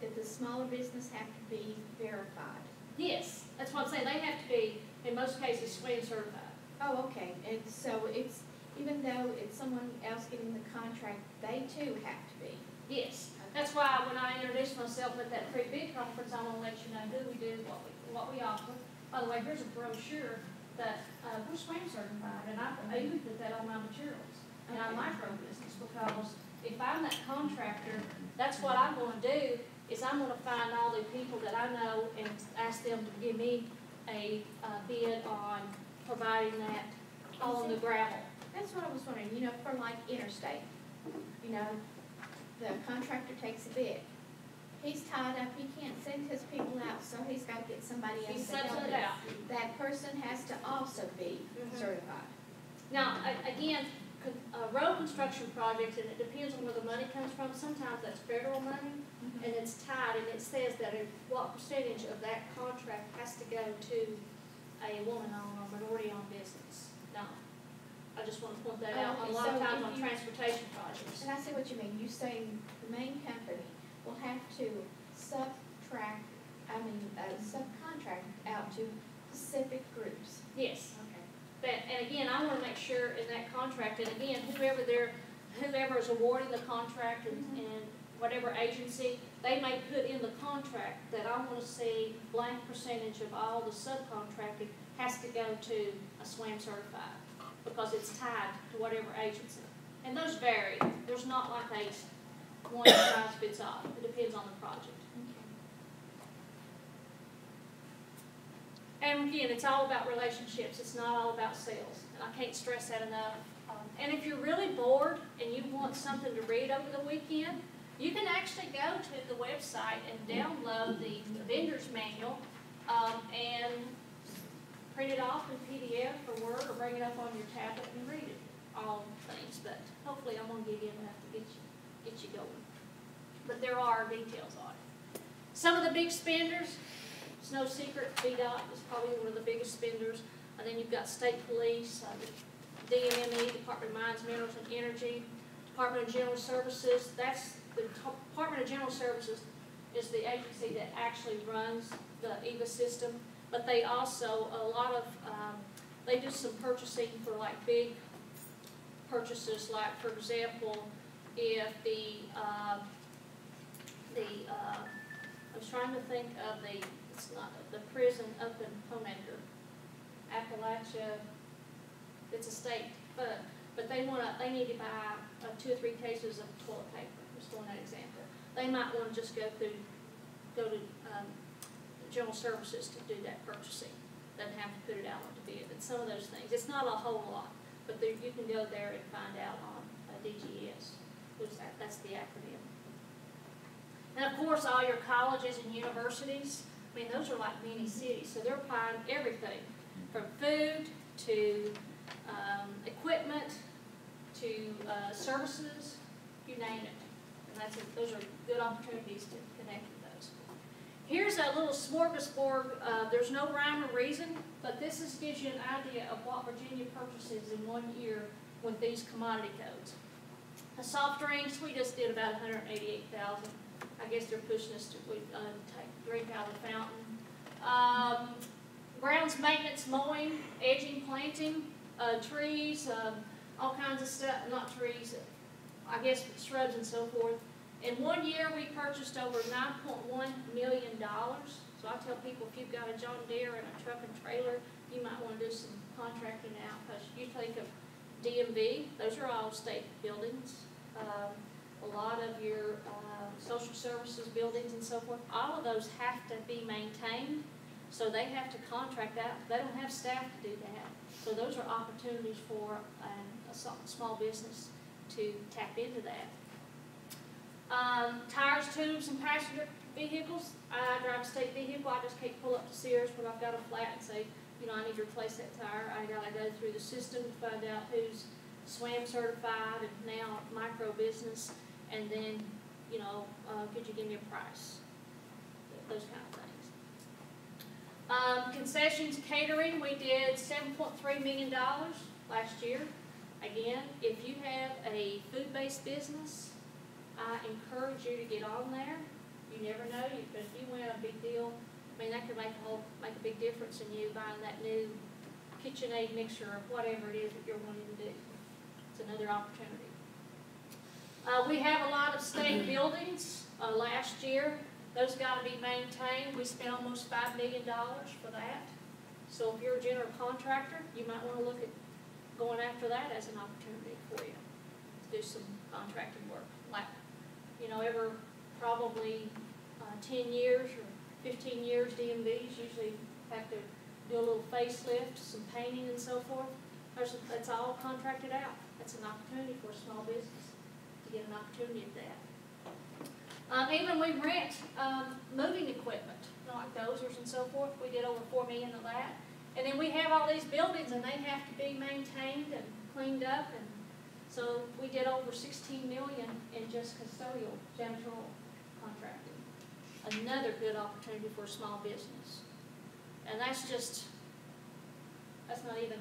did the smaller business have to be verified? Yes, that's what I'm saying, they have to be, in most cases, SWAM certified. Oh, okay, and so it's, even though it's someone else getting the contract, they too have to be? Yes, that's why when I introduced myself at that pre-bid conference, I want to let you know who we do, what we, what we offer. By the way, here's a brochure that, uh, we're SWAM certified, and I, I even put that on my materials in our micro business, because if I'm that contractor, that's what I'm gonna do, is I'm gonna find all the people that I know and ask them to give me a, uh, bid on providing that on the gravel. That's what I was wondering, you know, for like interstate, you know, the contractor takes a bid. He's tied up, he can't send his people out, so he's gotta get somebody He else to subs help it out. That person has to also be Mhm. certified. Now, again, road construction projects, and it depends on where the money comes from, sometimes that's federal money, and it's tied, and it says that what percentage of that contract has to go to a woman-owned or minority-owned business. Now, I just wanna point that out, a lot of times on you- transportation projects. And I see what you mean, you say the main company will have to subtract, I mean, uh, subcontract out to specific groups. Yes, Okay. but, and again, I wanna make sure in that contract, and again, whoever they're, whoever is awarding the contract and, Mhm. and whatever agency, they may put in the contract that I wanna see blank percentage of all the subcontracting has to go to a SWAM certified, because it's tied to whatever agency. And those vary, there's not like a one size fits all, it depends on the project. And again, it's all about relationships, it's not all about sales, and I can't stress that enough. Um, And if you're really bored and you want something to read over the weekend, you can actually go to the website and download the vendor's manual, um, and print it off in PDF or Word, or bring it up on your tablet and read it, all things, but hopefully I'm gonna give you enough to get you, get you going. But there are details on it. Some of the big spenders, it's no secret, VDOT is probably one of the biggest spenders. And then you've got state police, uh, DMME, Department of Mines, Minerals and Energy, Department of General Services. That's, the Department of General Services is the agency that actually runs the eVA system. But they also, a lot of, um, they do some purchasing for like big purchases, like for example, if the, um, the, uh, I was trying to think of the, it's not, the prison up in Honaker, Appalachia, it's a state, but, but they wanna, they need to buy, uh, two or three cases of toilet paper, just that example. They might wanna just go through, go to, um, general services to do that purchasing, doesn't have to put it out on the bid, and some of those things, it's not a whole lot, but there, you can go there and find out on, DGS, which that, that's the acronym. And of course, all your colleges and universities, I mean, those are like mini cities, so they're buying everything, from food to, um, equipment to, uh, services, you name it. And that's, a- those are good opportunities to connect with those. Here's a little smorgasbord, uh, there's no rhyme or reason, but this is, gives you an idea of what Virginia purchases in one year with these commodity codes. The soft drinks, we just did about hundred and eighty-eight thousand. I guess they're pushing us to, uh, drink out of the fountain. Um, grounds maintenance, mowing, edging, planting, uh, trees, um, all kinds of stuff, not trees, I guess shrubs and so forth. In one year, we purchased over nine point one million dollars. So I tell people, if you've got a John Deere and a truck and trailer, you might wanna do some contracting out, cause you think of DMV, those are all state buildings. Um, a lot of your, uh, social services buildings and so forth, all of those have to be maintained. So they have to contract out, they don't have staff to do that. So those are opportunities for, um, a small business to tap into that. Um, tires, tubes, and passenger vehicles, I drive a state vehicle, I just can't pull up to Sears when I've got a flat and say, you know, I need to replace that tire, I gotta go through the system to find out who's SWAM certified and now micro business, and then, you know, uh, could you give me a price? Those kind of things. Um, concessions catering, we did seven point three million dollars last year. Again, if you have a food-based business, I encourage you to get on there. You never know, but if you win a big deal, I mean, that could make a whole, make a big difference in you buying that new KitchenAid mixer or whatever it is that you're wanting to do. It's another opportunity. Uh, we have a lot of state buildings, uh, last year, those gotta be maintained, we spent almost five million dollars for that. So if you're a general contractor, you might wanna look at going after that as an opportunity for you, to do some contracting work. Like, you know, every, probably, uh, ten years or fifteen years, DMVs usually have to do a little facelift, some painting and so forth. There's, that's all contracted out, that's an opportunity for a small business to get an opportunity at that. Um, even we rent, um, moving equipment, like dozers and so forth, we did over four million of that. And then we have all these buildings and they have to be maintained and cleaned up and so we did over sixteen million in just custodial janitorial contracting. Another good opportunity for a small business. And that's just, that's not even,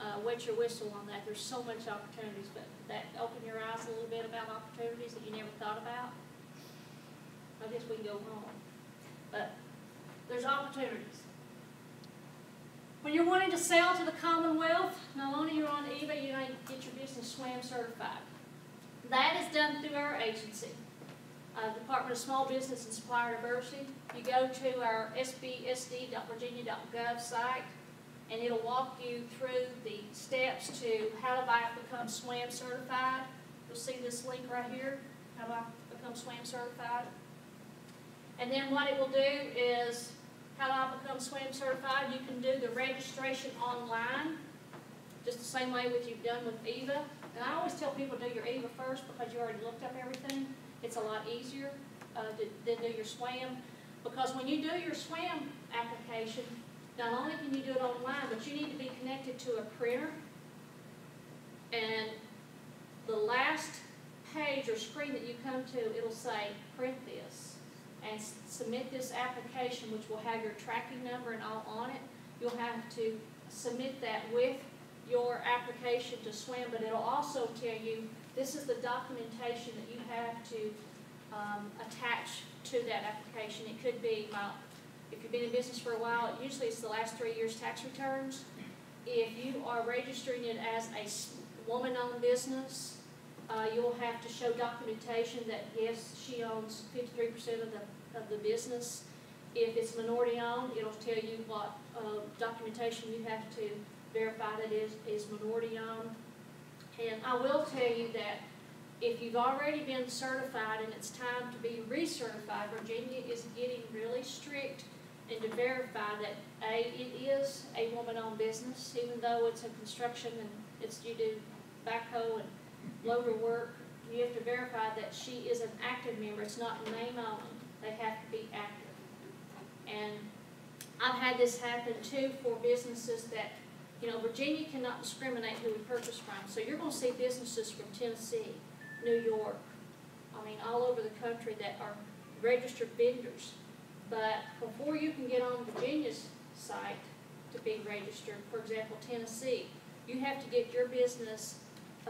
uh, wet your whistle on that, there's so much opportunities, but that, open your eyes a little bit about opportunities that you never thought about. I guess we can go home, but there's opportunities. When you're wanting to sell to the Commonwealth, not only you're on eVA, you need to get your business SWAM certified. That is done through our agency, uh, Department of Small Business and Supplier Diversity. You go to our sbsd.virginia.gov site, and it'll walk you through the steps to how to become SWAM certified. You'll see this link right here, how I become SWAM certified? And then what it will do is, how do I become SWAM certified? You can do the registration online, just the same way that you've done with eVA. And I always tell people do your eVA first because you already looked up everything. It's a lot easier uh, than do your SWAM. Because when you do your SWAM application, not only can you do it online, but you need to be connected to a printer. And the last page or screen that you come to, it'll say, print this. And submit this application, which will have your tracking number and all on it. You'll have to submit that with your application to SWAM, but it'll also tell you, this is the documentation that you have to, um, attach to that application. It could be, if you've been in business for a while, usually it's the last three years' tax returns. If you are registering it as a woman-owned business, uh, you'll have to show documentation that, yes, she owns fifty-three percent of the, of the business. If it's minority-owned, it'll tell you what, uh, documentation you have to verify that is, is minority-owned. And I will tell you that if you've already been certified and it's time to be recertified, Virginia is getting really strict and to verify that, A, it is a woman-owned business, even though it's a construction and it's, you do backhoe and loader work, you have to verify that she is an active member, it's not name only, they have to be active. And I've had this happen too for businesses that, you know, Virginia cannot discriminate who we purchase from, so you're gonna see businesses from Tennessee, New York, I mean, all over the country that are registered vendors. But before you can get on Virginia's site to be registered, for example, Tennessee, you have to get your business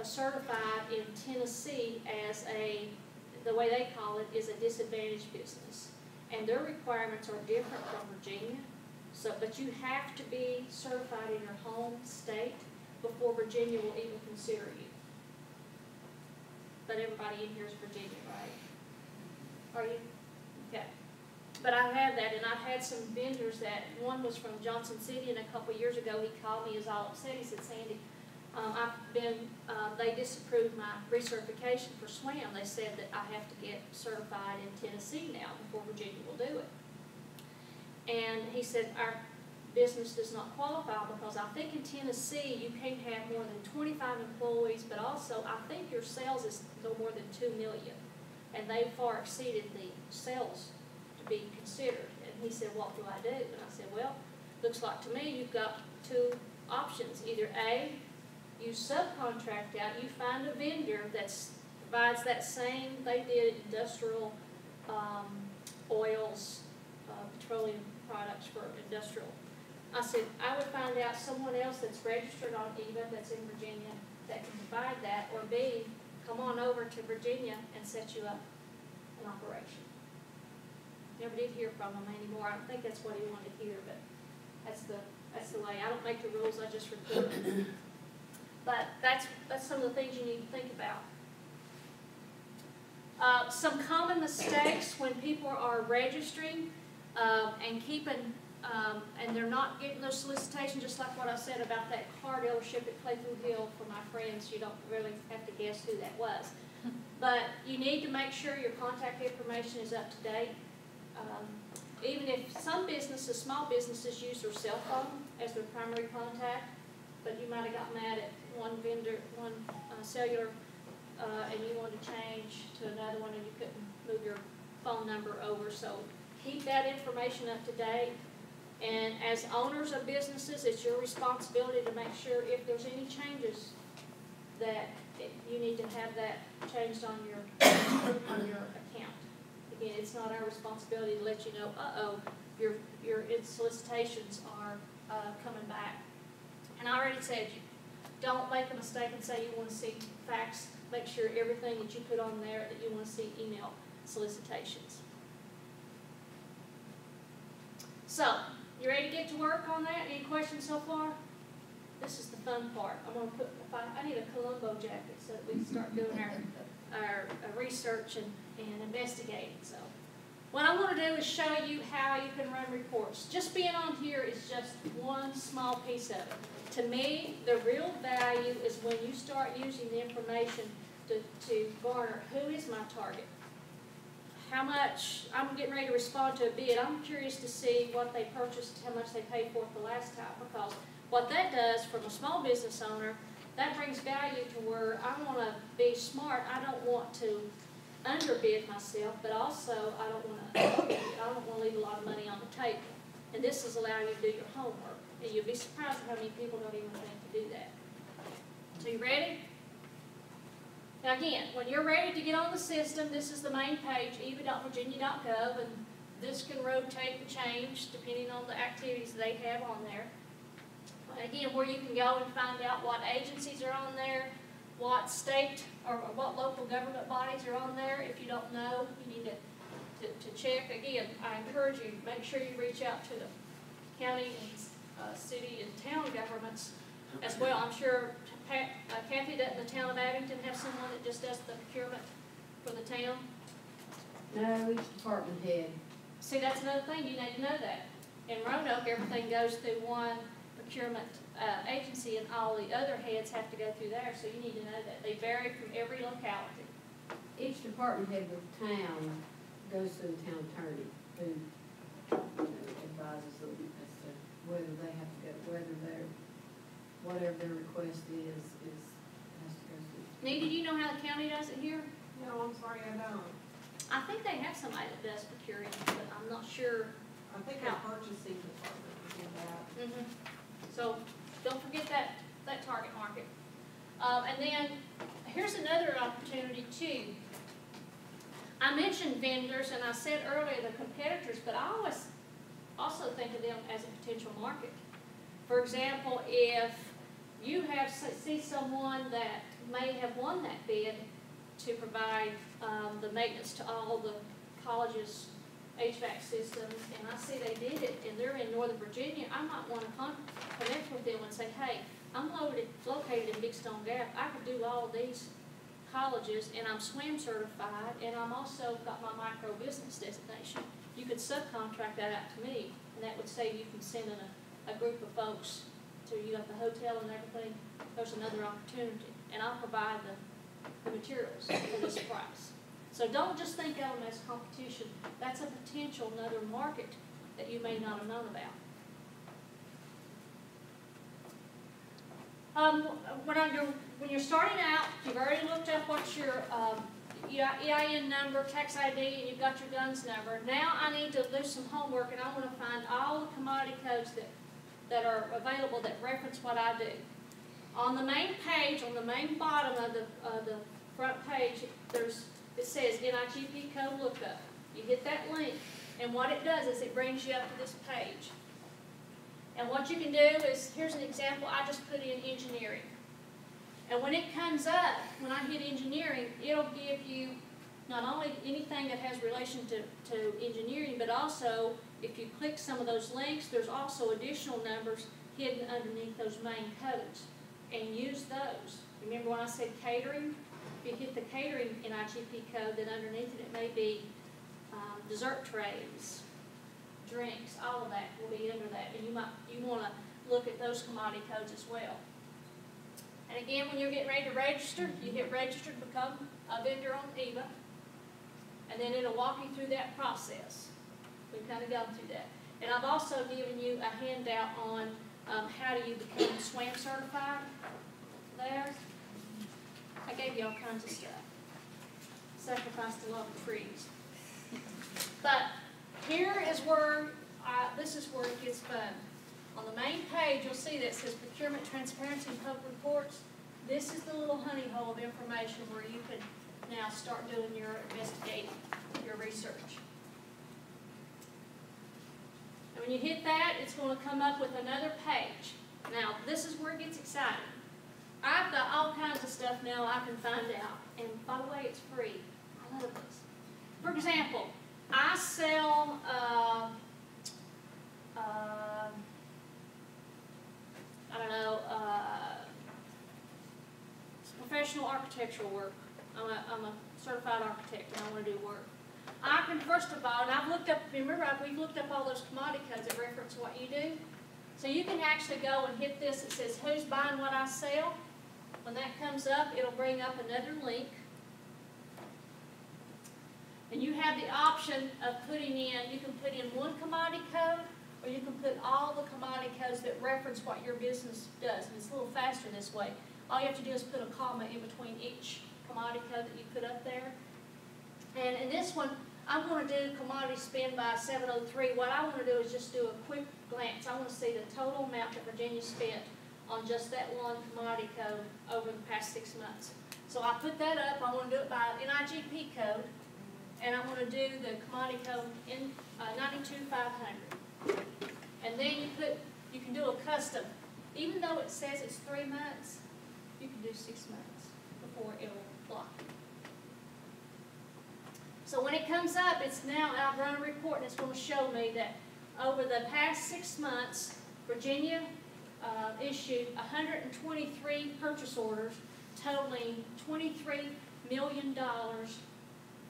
certified in Tennessee as a, the way they call it, is a disadvantaged business. And their requirements are different from Virginia. So, but you have to be certified in your home state before Virginia will even consider you. But everybody in here is Virginia, right? Are you? Okay. But I have that, and I've had some vendors that, one was from Johnson City, and a couple years ago, he called me, he was all upset, he said, Sandy, um, I've been, uh, they disapproved my recertification for SWAM, they said that I have to get certified in Tennessee now before Virginia will do it. And he said, our business does not qualify because I think in Tennessee, you can't have more than twenty-five employees, but also I think your sales is no more than two million. And they far exceeded the sales to be considered. And he said, what do I do? And I said, well, looks like to me you've got two options. Either A, you subcontract out, you find a vendor that provides that same, they did industrial, um, oils, uh, petroleum products for industrial. I said, I would find out someone else that's registered on eVA that's in Virginia that can provide that, or B, come on over to Virginia and set you up an operation. Never did hear from him anymore, I don't think that's what he wanted to hear, but that's the, that's the way, I don't make the rules, I just report them. But that's, that's some of the things you need to think about. Uh, some common mistakes when people are registering, um, and keeping, um, and they're not getting those solicitations, just like what I said about that car dealership at Claypool Hill for my friends, you don't really have to guess who that was. But you need to make sure your contact information is up to date. Um, even if some businesses, small businesses use their cell phone as their primary contact, but you might have got mad at one vendor, one uh, cellular, uh, and you wanted to change to another one and you couldn't move your phone number over, so keep that information up to date. And as owners of businesses, it's your responsibility to make sure if there's any changes that you need to have that changed on your, on your account. Again, it's not our responsibility to let you know, uh-oh, your, your solicitations are, uh, coming back. And I already said, you don't make a mistake and say you wanna see facts, make sure everything that you put on there, that you wanna see email solicitations. So, you ready to get to work on that? Any questions so far? This is the fun part. I'm gonna put, if I, I need a Columbo jacket so that we can start doing our, our, uh research and, and investigating, so. What I'm gonna do is show you how you can run reports. Just being on here is just one small piece of it. To me, the real value is when you start using the information to, to garner, who is my target? How much, I'm getting ready to respond to a bid, I'm curious to see what they purchased, how much they paid for it the last time, because what that does from a small business owner, that brings value to where I wanna be smart, I don't want to underbid myself, but also I don't wanna, I don't wanna leave a lot of money on the table. And this is allowing you to do your homework, and you'll be surprised how many people don't even think to do that. So you ready? Now again, when you're ready to get on the system, this is the main page, eva.virginia.gov, and this can rotate and change depending on the activities they have on there. Again, where you can go and find out what agencies are on there, what state or what local government bodies are on there. If you don't know, you need to, to, to check. Again, I encourage you, make sure you reach out to the county and, uh, city and town governments as well. I'm sure Pat, uh, Kathy, doesn't the town of Abingdon have someone that just does the procurement for the town? No, each department head. See, that's another thing, you need to know that. In Roanoke, everything goes through one procurement, uh, agency and all the other heads have to go through there, so you need to know that. They vary from every locality. Each department head with town goes to the town attorney, who, you know, advises them as to whether they have to go, whether their, whatever their request is, is, has to go through. Nita, do you know how the county does it here? No, I'm sorry, I don't. I think they have somebody that does procuring, but I'm not sure. I think How? our purchasing department would do that. Mhm. So, don't forget that, that target market. Um, and then, here's another opportunity too. I mentioned vendors, and I said earlier the competitors, but I always also think of them as a potential market. For example, if you have, see someone that may have won that bid to provide, um, the maintenance to all the colleges' HVAC systems, and I see they did it, and they're in Northern Virginia, I might wanna connect with them and say, hey, I'm located, located in Big Stone Gap, I could do all these colleges, and I'm SWAM certified, and I'm also got my micro business designation. You could subcontract that out to me, and that would save you from sending a, a group of folks to, you got the hotel and everything, there's another opportunity, and I'll provide the, the materials for this price. So don't just think of them as competition, that's a potential another market that you may not have known about. Um, when you're, when you're starting out, you've already looked up what your, um, EIN number, tax ID, and you've got your DUNS number. Now I need to do some homework and I wanna find all the commodity codes that, that are available that reference what I do. On the main page, on the main bottom of the, of the front page, there's, it says NIGP code lookup. You hit that link, and what it does is it brings you up to this page. And what you can do is, here's an example, I just put in engineering. And when it comes up, when I hit engineering, it'll give you not only anything that has relation to, to engineering, but also, if you click some of those links, there's also additional numbers hidden underneath those main codes. And use those. Remember when I said catering? If you hit the catering in NIGP code, then underneath it, it may be, um, dessert trays, drinks, all of that will be under that, and you might, you wanna look at those commodity codes as well. And again, when you're getting ready to register, you hit register to become a vendor on eVA, and then it'll walk you through that process. We've kinda gone through that. And I've also given you a handout on, um, how do you become SWAM certified there. I gave you all kinds of stuff. Sacrificed a lot of trees. But here is where, uh, this is where it gets fun. On the main page, you'll see that it says procurement transparency and public reports. This is the little honey hole of information where you can now start doing your investigating, your research. And when you hit that, it's gonna come up with another page. Now, this is where it gets exciting. I've got all kinds of stuff now I can find out, and by the way, it's free. I love this. For example, I sell, uh, uh, I don't know, uh, professional architectural work. I'm a, I'm a certified architect and I wanna do work. I can, first of all, and I've looked up, remember, I've- we've looked up all those commodity codes that reference what you do. So you can actually go and hit this, it says who's buying what I sell. When that comes up, it'll bring up another link. And you have the option of putting in, you can put in one commodity code, or you can put all the commodity codes that reference what your business does, and it's a little faster this way. All you have to do is put a comma in between each commodity code that you put up there. And in this one, I'm gonna do commodity spend by seven oh three, what I wanna do is just do a quick glance, I wanna see the total amount that Virginia spent on just that one commodity code over the past six months. So I put that up, I wanna do it by NIGP code, and I'm gonna do the commodity code in, uh, ninety-two five hundred. And then you put, you can do a custom, even though it says it's three months, you can do six months before it will block. So when it comes up, it's now, I've run a report and it's gonna show me that over the past six months, Virginia, uh, issued hundred and twenty-three purchase orders totaling twenty-three million dollars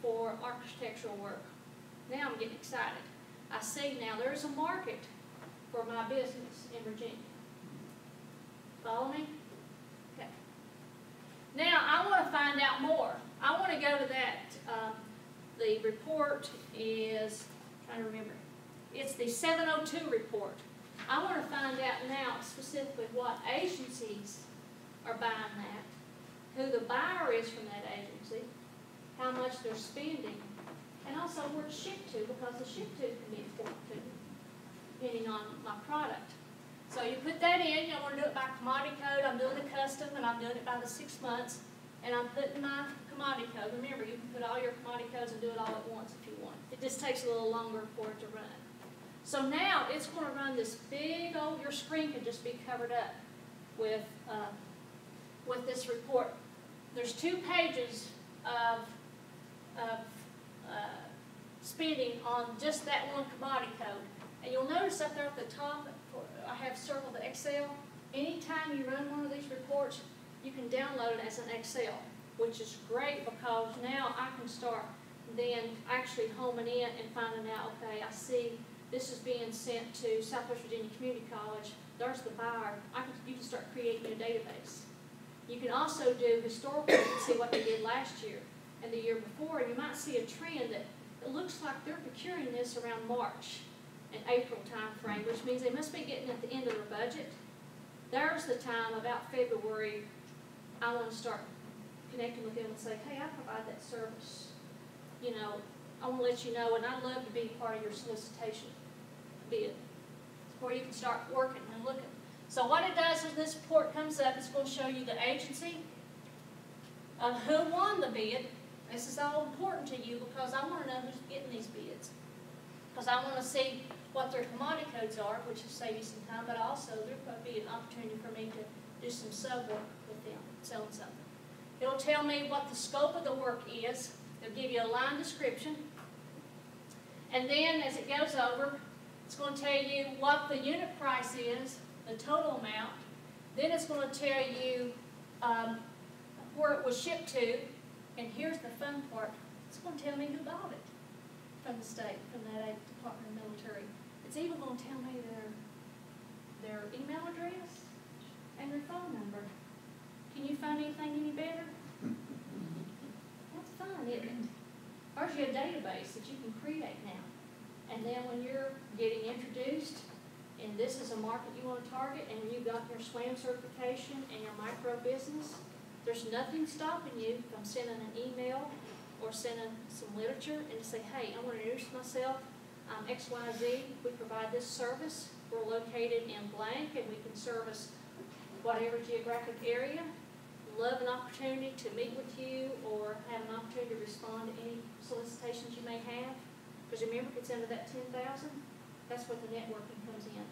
for architectural work. Now I'm getting excited. I see now there's a market for my business in Virginia. Follow me? Okay. Now, I wanna find out more. I wanna go to that, um, the report is, trying to remember, it's the seven oh two report. I wanna find out now specifically what agencies are buying that, who the buyer is from that agency, how much they're spending, where shipped to, because the ship to can be important too, depending on my product. So you put that in, you wanna do it by commodity code, I'm doing a custom, and I'm doing it by the six months, and I'm putting my commodity code, remember, you can put all your commodity codes and do it all at once if you want. It just takes a little longer for it to run. So now, it's gonna run this big old, your screen could just be covered up with, uh, with this report. There's two pages of, of, uh, spending on just that one commodity code. And you'll notice up there at the top, I have circled the Excel. Anytime you run one of these reports, you can download it as an Excel, which is great because now I can start then actually homing in and finding out, okay, I see this is being sent to Southwest Virginia Community College, there's the buyer, I can, you can start creating a database. You can also do historical and see what they did last year and the year before, and you might see a trend that it looks like they're procuring this around March and April timeframe, which means they must be getting at the end of their budget. There's the time, about February, I wanna start connecting with them and say, hey, I provide that service. You know, I wanna let you know, and I'd love to be part of your solicitation bid. Where you can start working and looking. So what it does is this report comes up, it's gonna show you the agency, of who won the bid. This is all important to you because I wanna know who's getting these bids. Because I wanna see what their commodity codes are, which will save you some time, but also there's gonna be an opportunity for me to do some sub work with them, selling something. It'll tell me what the scope of the work is, it'll give you a line description. And then as it goes over, it's gonna tell you what the unit price is, the total amount. Then it's gonna tell you, um, where it was shipped to, and here's the fun part, it's gonna tell me who bought it from the state, from that Department of Military. It's even gonna tell me their, their email address and their phone number. Can you find anything any better? That's fun, isn't it? There's your database that you can create now. And then when you're getting introduced, and this is a market you wanna target, and you've got your SWAM certification and your micro business, there's nothing stopping you from sending an email or sending some literature and to say, hey, I want to introduce myself. I'm XYZ. We provide this service. We're located in blank and we can service whatever geographic area. Love an opportunity to meet with you or have an opportunity to respond to any solicitations you may have. Because remember, it's under that ten thousand, that's where the networking comes in.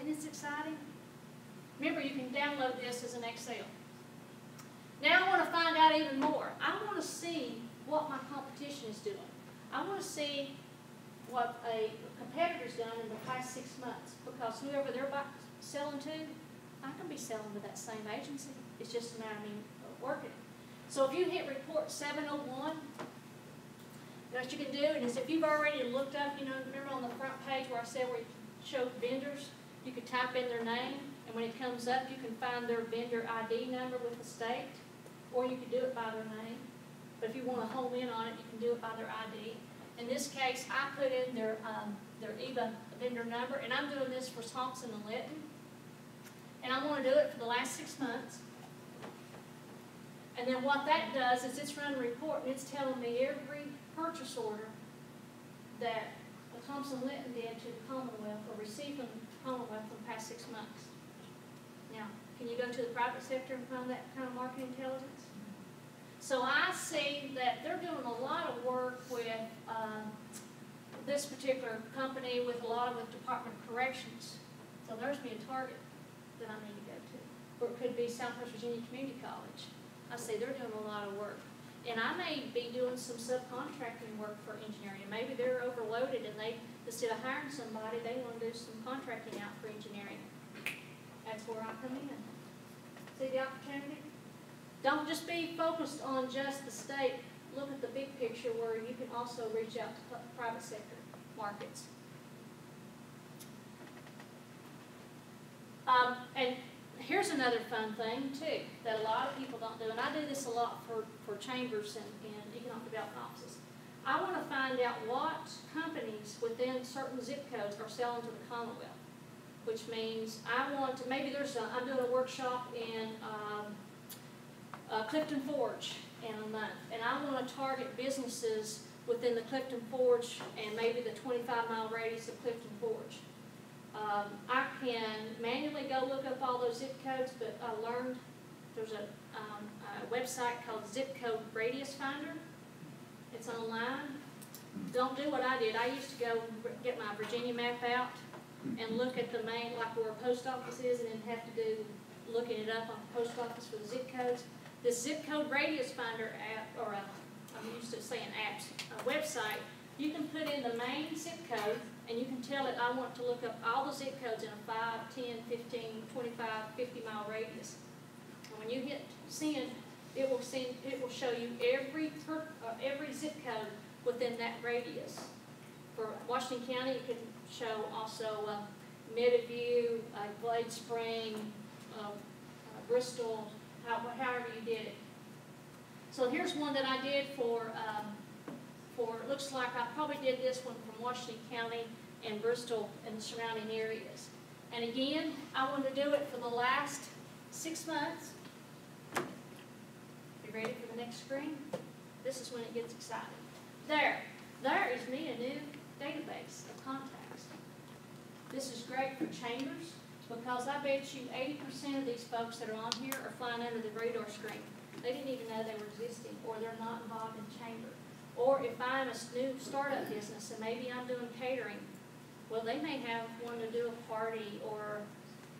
Isn't this exciting? Remember, you can download this as an Excel. Now I want to find out even more. I want to see what my competition is doing. I want to see what a competitor's done in the past six months because whoever they're selling to, I can be selling to that same agency. It's just a matter of me working. So if you hit report 701, what you can do is if you've already looked up, you know, remember on the front page where I said you showed vendors, you could type in their name and when it comes up, you can find their vendor ID number with the state, or you can do it by their name. But if you want to home in on it, you can do it by their ID. In this case, I put in their, um, their eVA vendor number, and I'm doing this for Thompson and Litton. And I want to do it for the last six months. And then what that does is it's running a report, and it's telling me every purchase order that Thompson Litton did to the Commonwealth or received from the Commonwealth for the past six months. Can you go to the private sector and find that kind of market intelligence? So I see that they're doing a lot of work with um, this particular company with a lot of the Department of Corrections. So there's me a target that I need to go to. Or it could be Southwest Virginia Community College. I see they're doing a lot of work. And I may be doing some subcontracting work for engineering. Maybe they're overloaded and they, instead of hiring somebody, they want to do some contracting out for engineering. That's where I come in. See the opportunity? Don't just be focused on just the state. Look at the big picture where you can also reach out to private sector markets. Um, and here's another fun thing too, that a lot of people don't do, and I do this a lot for, for chambers and, and economic development offices. I want to find out what companies within certain zip codes are selling to the Commonwealth which means I want to, maybe there's a, I'm doing a workshop in, um, uh, Clifton Forge in a month, and I want to target businesses within the Clifton Forge and maybe the twenty-five mile radius of Clifton Forge. Um, I can manually go look up all those zip codes, but I learned there's a, um, a website called Zip Code Radius Finder. It's online. Don't do what I did. I used to go get my Virginia map out and look at the main, like where a post office is, and then have to do, looking it up on the post office for the zip codes. This zip code radius finder app, or a, I'm used to saying apps, a website, you can put in the main zip code, and you can tell it, I want to look up all the zip codes in a five, ten, fifteen, twenty-five, fifty mile radius. And when you hit send, it will send, it will show you every per, uh, every zip code within that radius. For Washington County, you can show also uh, Meadowview, uh, Glade Spring, uh, uh, Bristol, how, however you did it. So here's one that I did for, um, for, it looks like I probably did this one from Washington County and Bristol and the surrounding areas. And again, I want to do it for the last six months. You ready for the next screen? This is when it gets exciting. There, there is me a new database of contacts. This is great for chambers because I bet you eighty percent of these folks that are on here are flying under the radar screen. they didn't even know they were existing, or they're not involved in chamber. Or if I'm a new startup business and maybe I'm doing catering, well, they may have one to do a party or,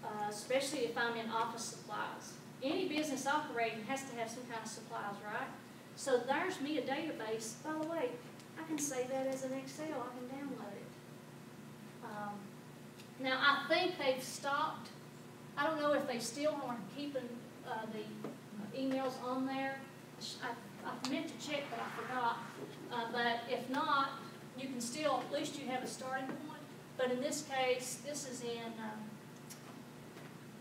uh, especially if I'm in office supplies. Any business operating has to have some kind of supplies, right? So there's me a database, by the way, I can save that as an Excel, I can download it. Um, Now, I think they've stopped, I don't know if they still are keeping, uh, the emails on there. I, I meant to check, but I forgot. Uh, but if not, you can still, at least you have a starting point. But in this case, this is in, um,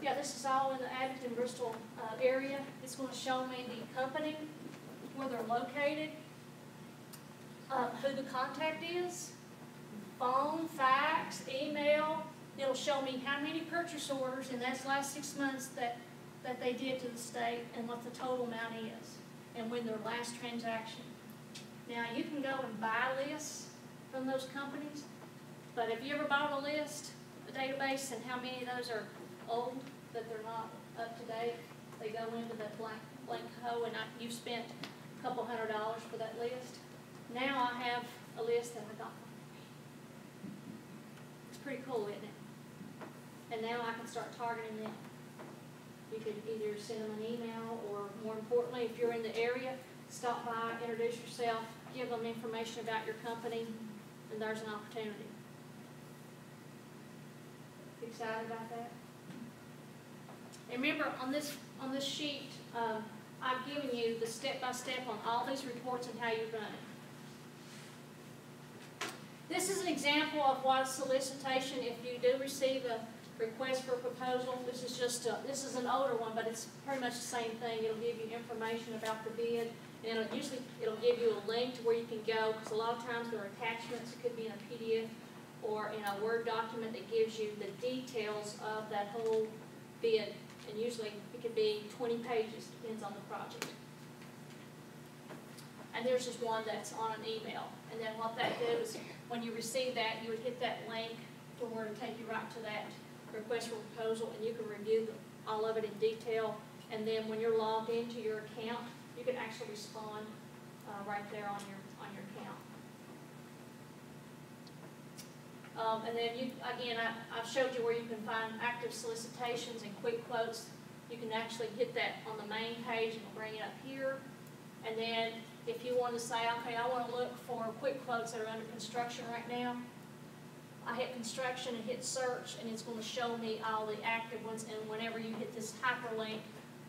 yeah, this is all in the Abingdon, Bristol, uh, area. It's gonna show me the company, where they're located, uh, who the contact is, phone, fax, email. It'll show me how many purchase orders in that last six months that, that they did to the state and what the total amount is, and when their last transaction. Now, you can go and buy lists from those companies, but have you ever bought a list, a database, and how many of those are old, that they're not up to date? They go into that blank, blank hole, and I, you've spent a couple hundred dollars for that list. Now I have a list that I got It's pretty cool, isn't it? And now I can start targeting them. You could either send them an email, or more importantly, if you're in the area, stop by, introduce yourself, give them information about your company, and there's an opportunity. Excited about that? And remember, on this, on this sheet, um, I've given you the step-by-step on all these reports and how you run it. This is an example of what a solicitation, if you do receive a request for proposal, this is just, a- this is an older one, but it's pretty much the same thing. It'll give you information about the bid, and it'll usually, it'll give you a link to where you can go, because a lot of times there are attachments, it could be in a PDF or in a Word document that gives you the details of that whole bid, and usually it could be twenty pages, depends on the project. And there's just one that's on an email, and then what that does, when you receive that, you would hit that link to where to take you right to that request for proposal, and you can review the- all of it in detail, and then when you're logged into your account, you can actually respond, uh, right there on your, on your account. Um, and then you, again, I, I've showed you where you can find active solicitations and quick quotes. You can actually hit that on the main page and bring it up here. And then if you want to say, okay, I want to look for quick quotes that are under construction right now, I hit construction and hit search and it's going to show me all the active ones. And whenever you hit this hyperlink,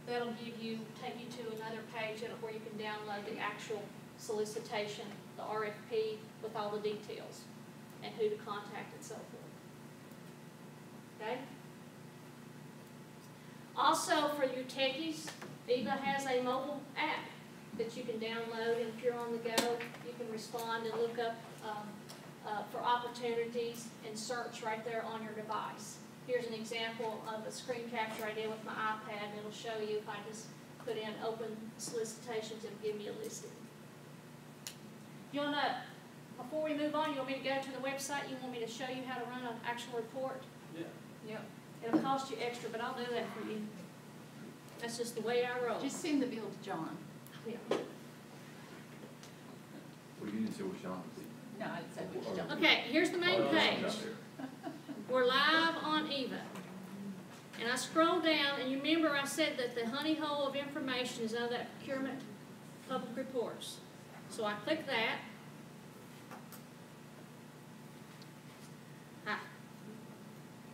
that'll give you, take you to another page where you can download the actual solicitation, the RFP with all the details and who to contact and so forth. Okay? Also, for your techies, eVA has a mobile app that you can download, and if you're on the go, you can respond and look up, um, uh, for opportunities and search right there on your device. Here's an example of a screen capture I did with my iPad, and it'll show you if I just put in open solicitations, it'll give me a listing. You wanna, before we move on, you want me to go to the website, you want me to show you how to run an actual report? Yeah. Yep. It'll cost you extra, but I'll do that for you. That's just the way I roll. Just send the bill to John. Yeah. Well, you didn't say what Sean did. No, I'd say which John. Okay, here's the main Oh, page. We're live on eVA. And I scroll down, and you remember I said that the honey hole of information is under that procurement public reports. So I click that. Ah.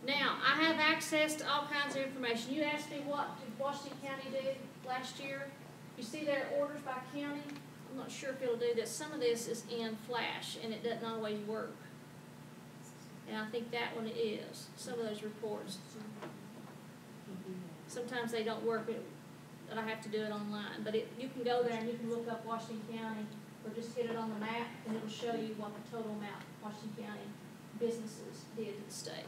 Now, I have access to all kinds of information. You asked me what did Washington County do last year? You see their orders by county? Not sure if it'll do this. Some of this is in Flash, and it doesn't always work. And I think that one is, some of those reports. Sometimes they don't work, but I have to do it online. But it, you can go there and you can look up Washington County, or just hit it on the map, and it'll show you what the total amount Washington County businesses did to the state.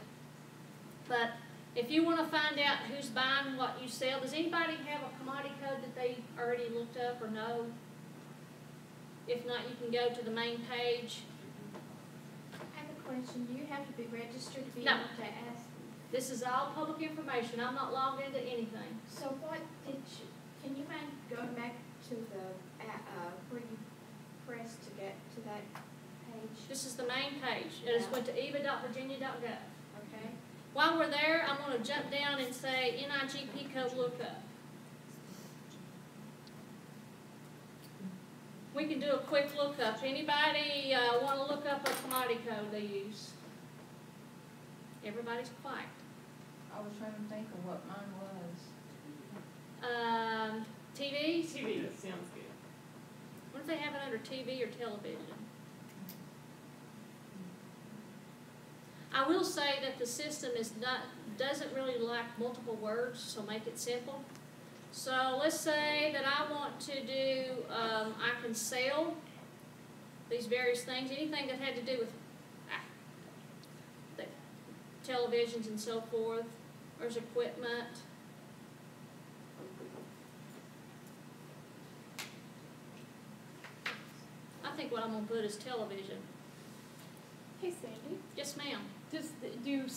But if you wanna find out who's buying what you sell, does anybody have a commodity code that they already looked up or know? If not, you can go to the main page. I have a question, do you have to be registered to be No. able to ask? This is all public information. I'm not logged into anything. So what did you, Can you mind going back to the, uh, uh, where you press to get to that page? This is the main page. It just went to eva.virginia.gov. Okay. While we're there, I'm gonna jump down and say NIGP code lookup. We can do a quick look lookup. Anybody, uh, wanna look up a commodity code they use? Everybody's quiet. I was trying to think of what mine was. Um, TVs? TV, that sounds good. What if they have it under TV or television? I will say that the system is not, doesn't really like multiple words, so make it simple. So let's say that I want to do, um, I can sell these various things, anything that had to do with ah, the televisions and so forth, there's equipment. I think what I'm gonna put is television. Hey Sandy, Yes, ma'am. does, the- do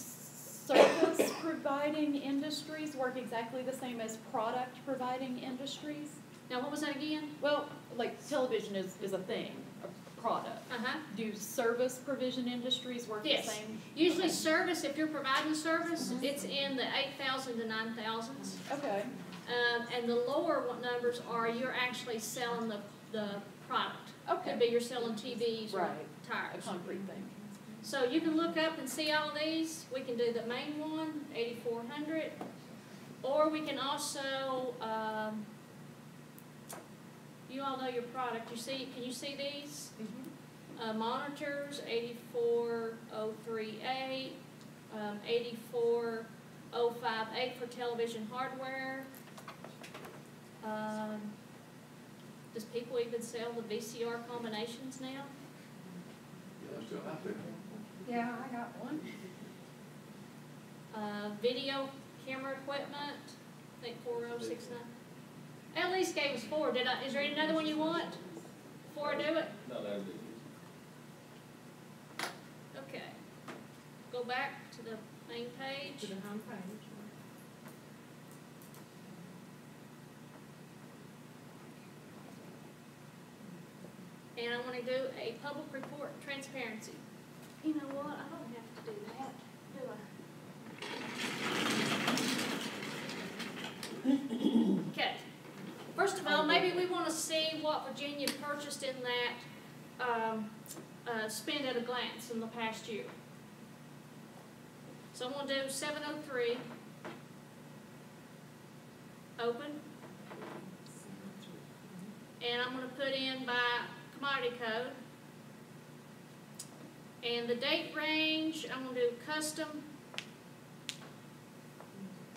service providing industries work exactly the same as product providing industries? Now, what was that again? Well, like television is, is a thing, a product. Uh-huh. Do service provision industries work the Yes. same? Usually service, if you're providing service, it's in the eight thousand to nine thousands. Okay, Um, and the lower numbers are you're actually selling the, the product. Okay. Could be you're selling TVs or Right. a concrete thing. So you can look up and see all these. We can do the main one, 8400, Or we can also, um, you all know your product. You see, can you see these? Uh, monitors, eighty-four oh three eight, um, eighty-four oh five eight for television hardware. Um, does people even sell the VCR combinations now? Yeah, they're still out there. Yeah, I got one. Uh, video camera equipment, I think four oh six nine. At least gave us four, did I, is there another one you want? Before I do it? No, that would be. Okay. Go back to the main page. To the home page. And I wanna do a public report transparency. To do do? Okay, first of all, maybe we wanna see what Virginia purchased in that, um, uh, spend at a glance in the past year. So I'm gonna do seven oh three. Open. And I'm gonna put in by commodity code. And the date range, I'm going to do custom.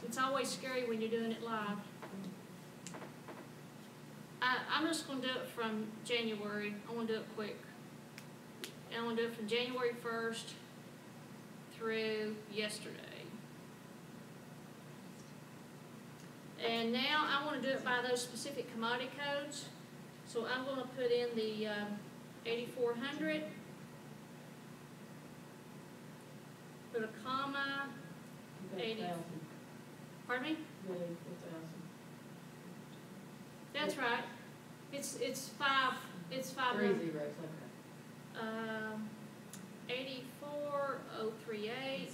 It's always scary when you're doing it live. I, I'm just going to do it from January. I want to do it quick. And I'm going to do it from January 1st through yesterday. And now I want to do it by those specific commodity codes. So I'm going to put in the uh, 8400. Put a comma, Eighty. pardon me? That's right. It's, it's five, it's five. Three num- zeros, okay. Um, eighty-four oh three eight.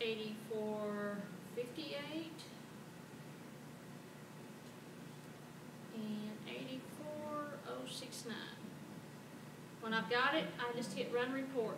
Eighty-four fifty-eight. And eighty-four oh six nine. When I've got it, I just hit run report.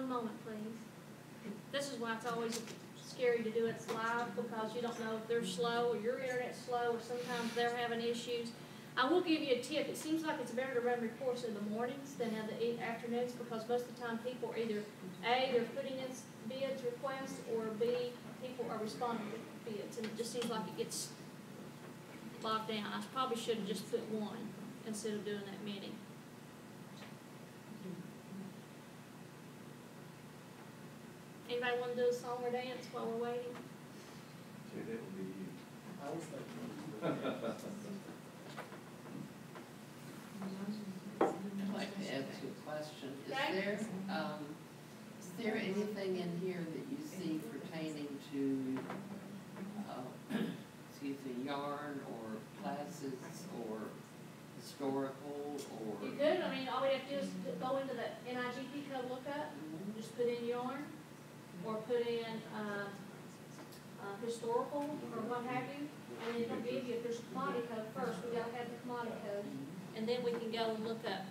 One moment, please. This is why it's always scary to do it live, because you don't know if they're slow, or your internet's slow, or sometimes they're having issues. I will give you a tip, it seems like it's better to run reports in the mornings than in the afternoons, because most of the time people are either, A, they're putting in bids requests, or B, people are responding to bids, and it just seems like it gets bogged down. I probably should have just put one instead of doing that many. anybody want to do a song or dance while we're waiting? That would be you. I was I'd like to ask you a question. Is okay. there, um, is there anything in here that you see pertaining to, uh, excuse me, yarn or classes or historical or? You could, I mean, all we have to do is go into the NIGP code lookup, mm -hmm. just put in yarn or put in, uh, uh, historical, or what have you, and then it'll give you, if there's a commodity code first, we gotta have the commodity code, and then we can go and look up.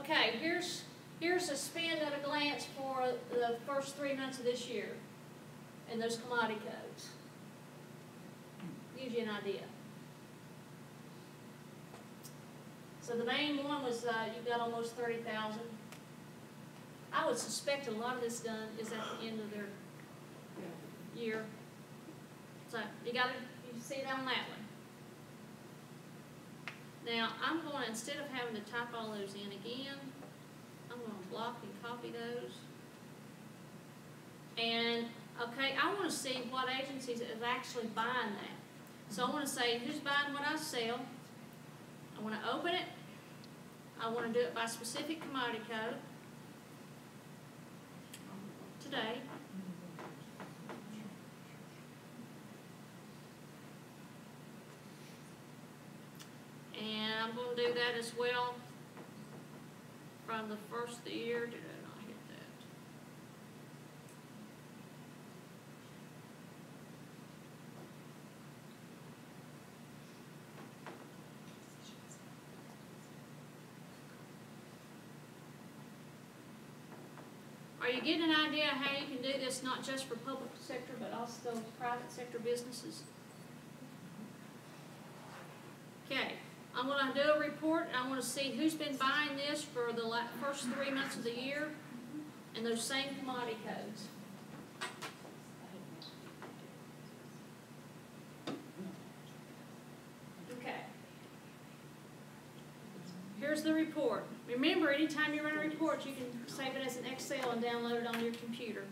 Okay, here's, here's a spend at a glance for the first three months of this year, and those commodity codes. Gives you an idea. So the main one was, uh, you got almost thirty thousand. I would suspect a lot of this done is at the end of their year. So you gotta, you see it on that one. Now, I'm going, to, instead of having to type all those in again, I'm gonna block and copy those. And, okay, I wanna see what agencies is actually buying that. So I wanna say, who's buying what I sell? I wanna open it. I wanna do it by specific commodity code. Today. And I'm gonna do that as well from the first of the year, did I not hit that? Are you getting an idea how you can do this, not just for public sector, but also private sector businesses? Okay, I'm gonna do a report, I wanna see who's been buying this for the first three months of the year, and those same commodity codes. Okay. Here's the report. Remember, anytime you run a report, you can save it as an Excel and download it on your computer.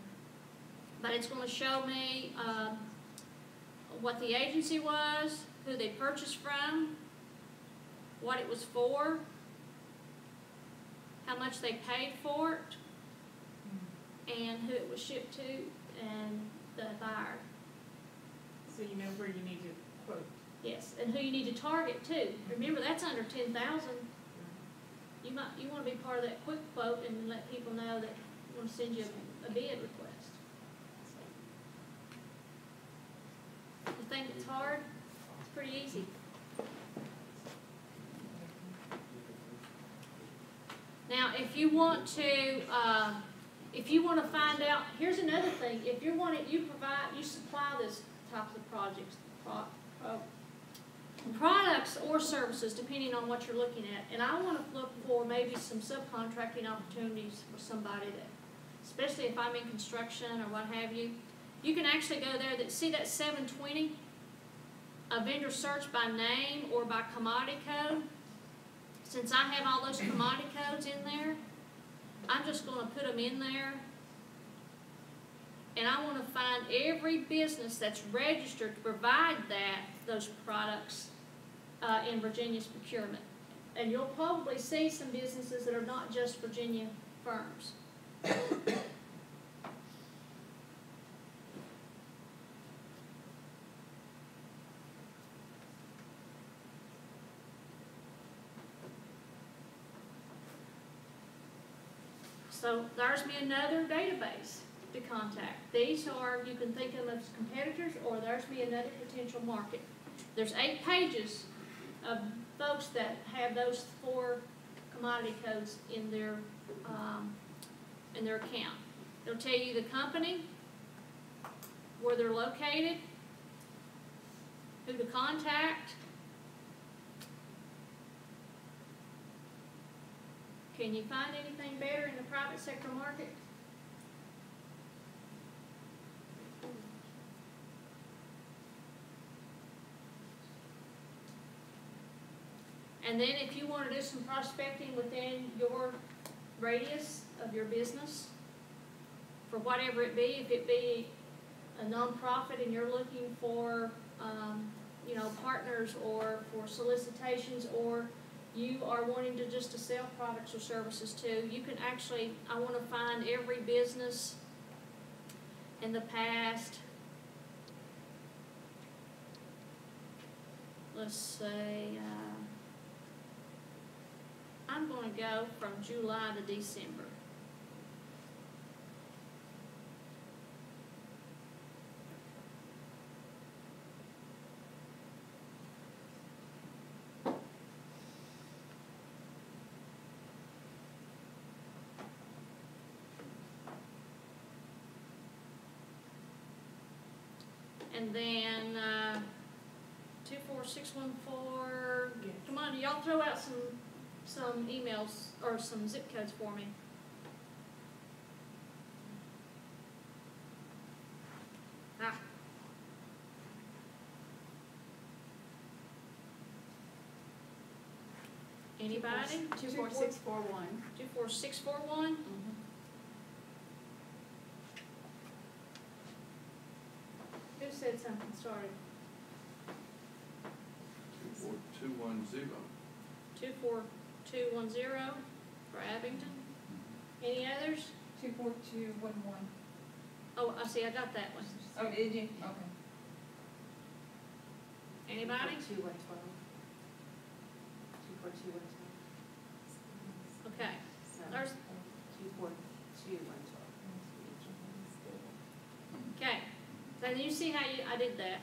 But it's gonna show me, um, what the agency was, who they purchased from, what it was for, how much they paid for it, and who it was shipped to, and the buyer. So you know where you need to quote. Yes, and who you need to target too. Remember, that's under ten thousand. You might, you wanna be part of that quick quote and let people know that you wanna send you a, a bid request. You think it's hard? It's pretty easy. Now, if you want to, uh, if you wanna find out, here's another thing, if you want it, you provide, you supply this type of projects, pro, pro, products or services, depending on what you're looking at. And I wanna look for maybe some subcontracting opportunities for somebody that, especially if I'm in construction or what have you. You can actually go there, that, see that seven twenty? A vendor search by name or by commodity code. Since I have all those commodity codes in there, I'm just gonna put them in there. And I wanna find every business that's registered to provide that, those products, uh, in Virginia's procurement. And you'll probably see some businesses that are not just Virginia firms. So there's me another database to contact. These are, you can think of as competitors, or there's me another potential market. There's eight pages of folks that have those four commodity codes in their, um, in their account. It'll tell you the company, where they're located, who to contact. Can you find anything better in the private sector market? And then if you wanna do some prospecting within your radius of your business, for whatever it be, if it be a nonprofit and you're looking for, um, you know, partners or for solicitations, or you are wanting to just to sell products or services too, you can actually, I wanna find every business in the past, let's say, uh, I'm gonna go from July to December. And then, uh, two four six one four, come on, y'all throw out some, some emails or some zip codes for me. Ah. Anybody? Two four six four one. Two four six four one? Who said something, sorry? Two four two one zero. Two four two one zero for Abingdon. Any others? Two four two one one. Oh, I see, I got that one. Oh, did you? Okay. Anybody? Two one twelve. Two four two one twelve. Okay, So, there's, two four two one twelve. okay. So you see how you, I did that.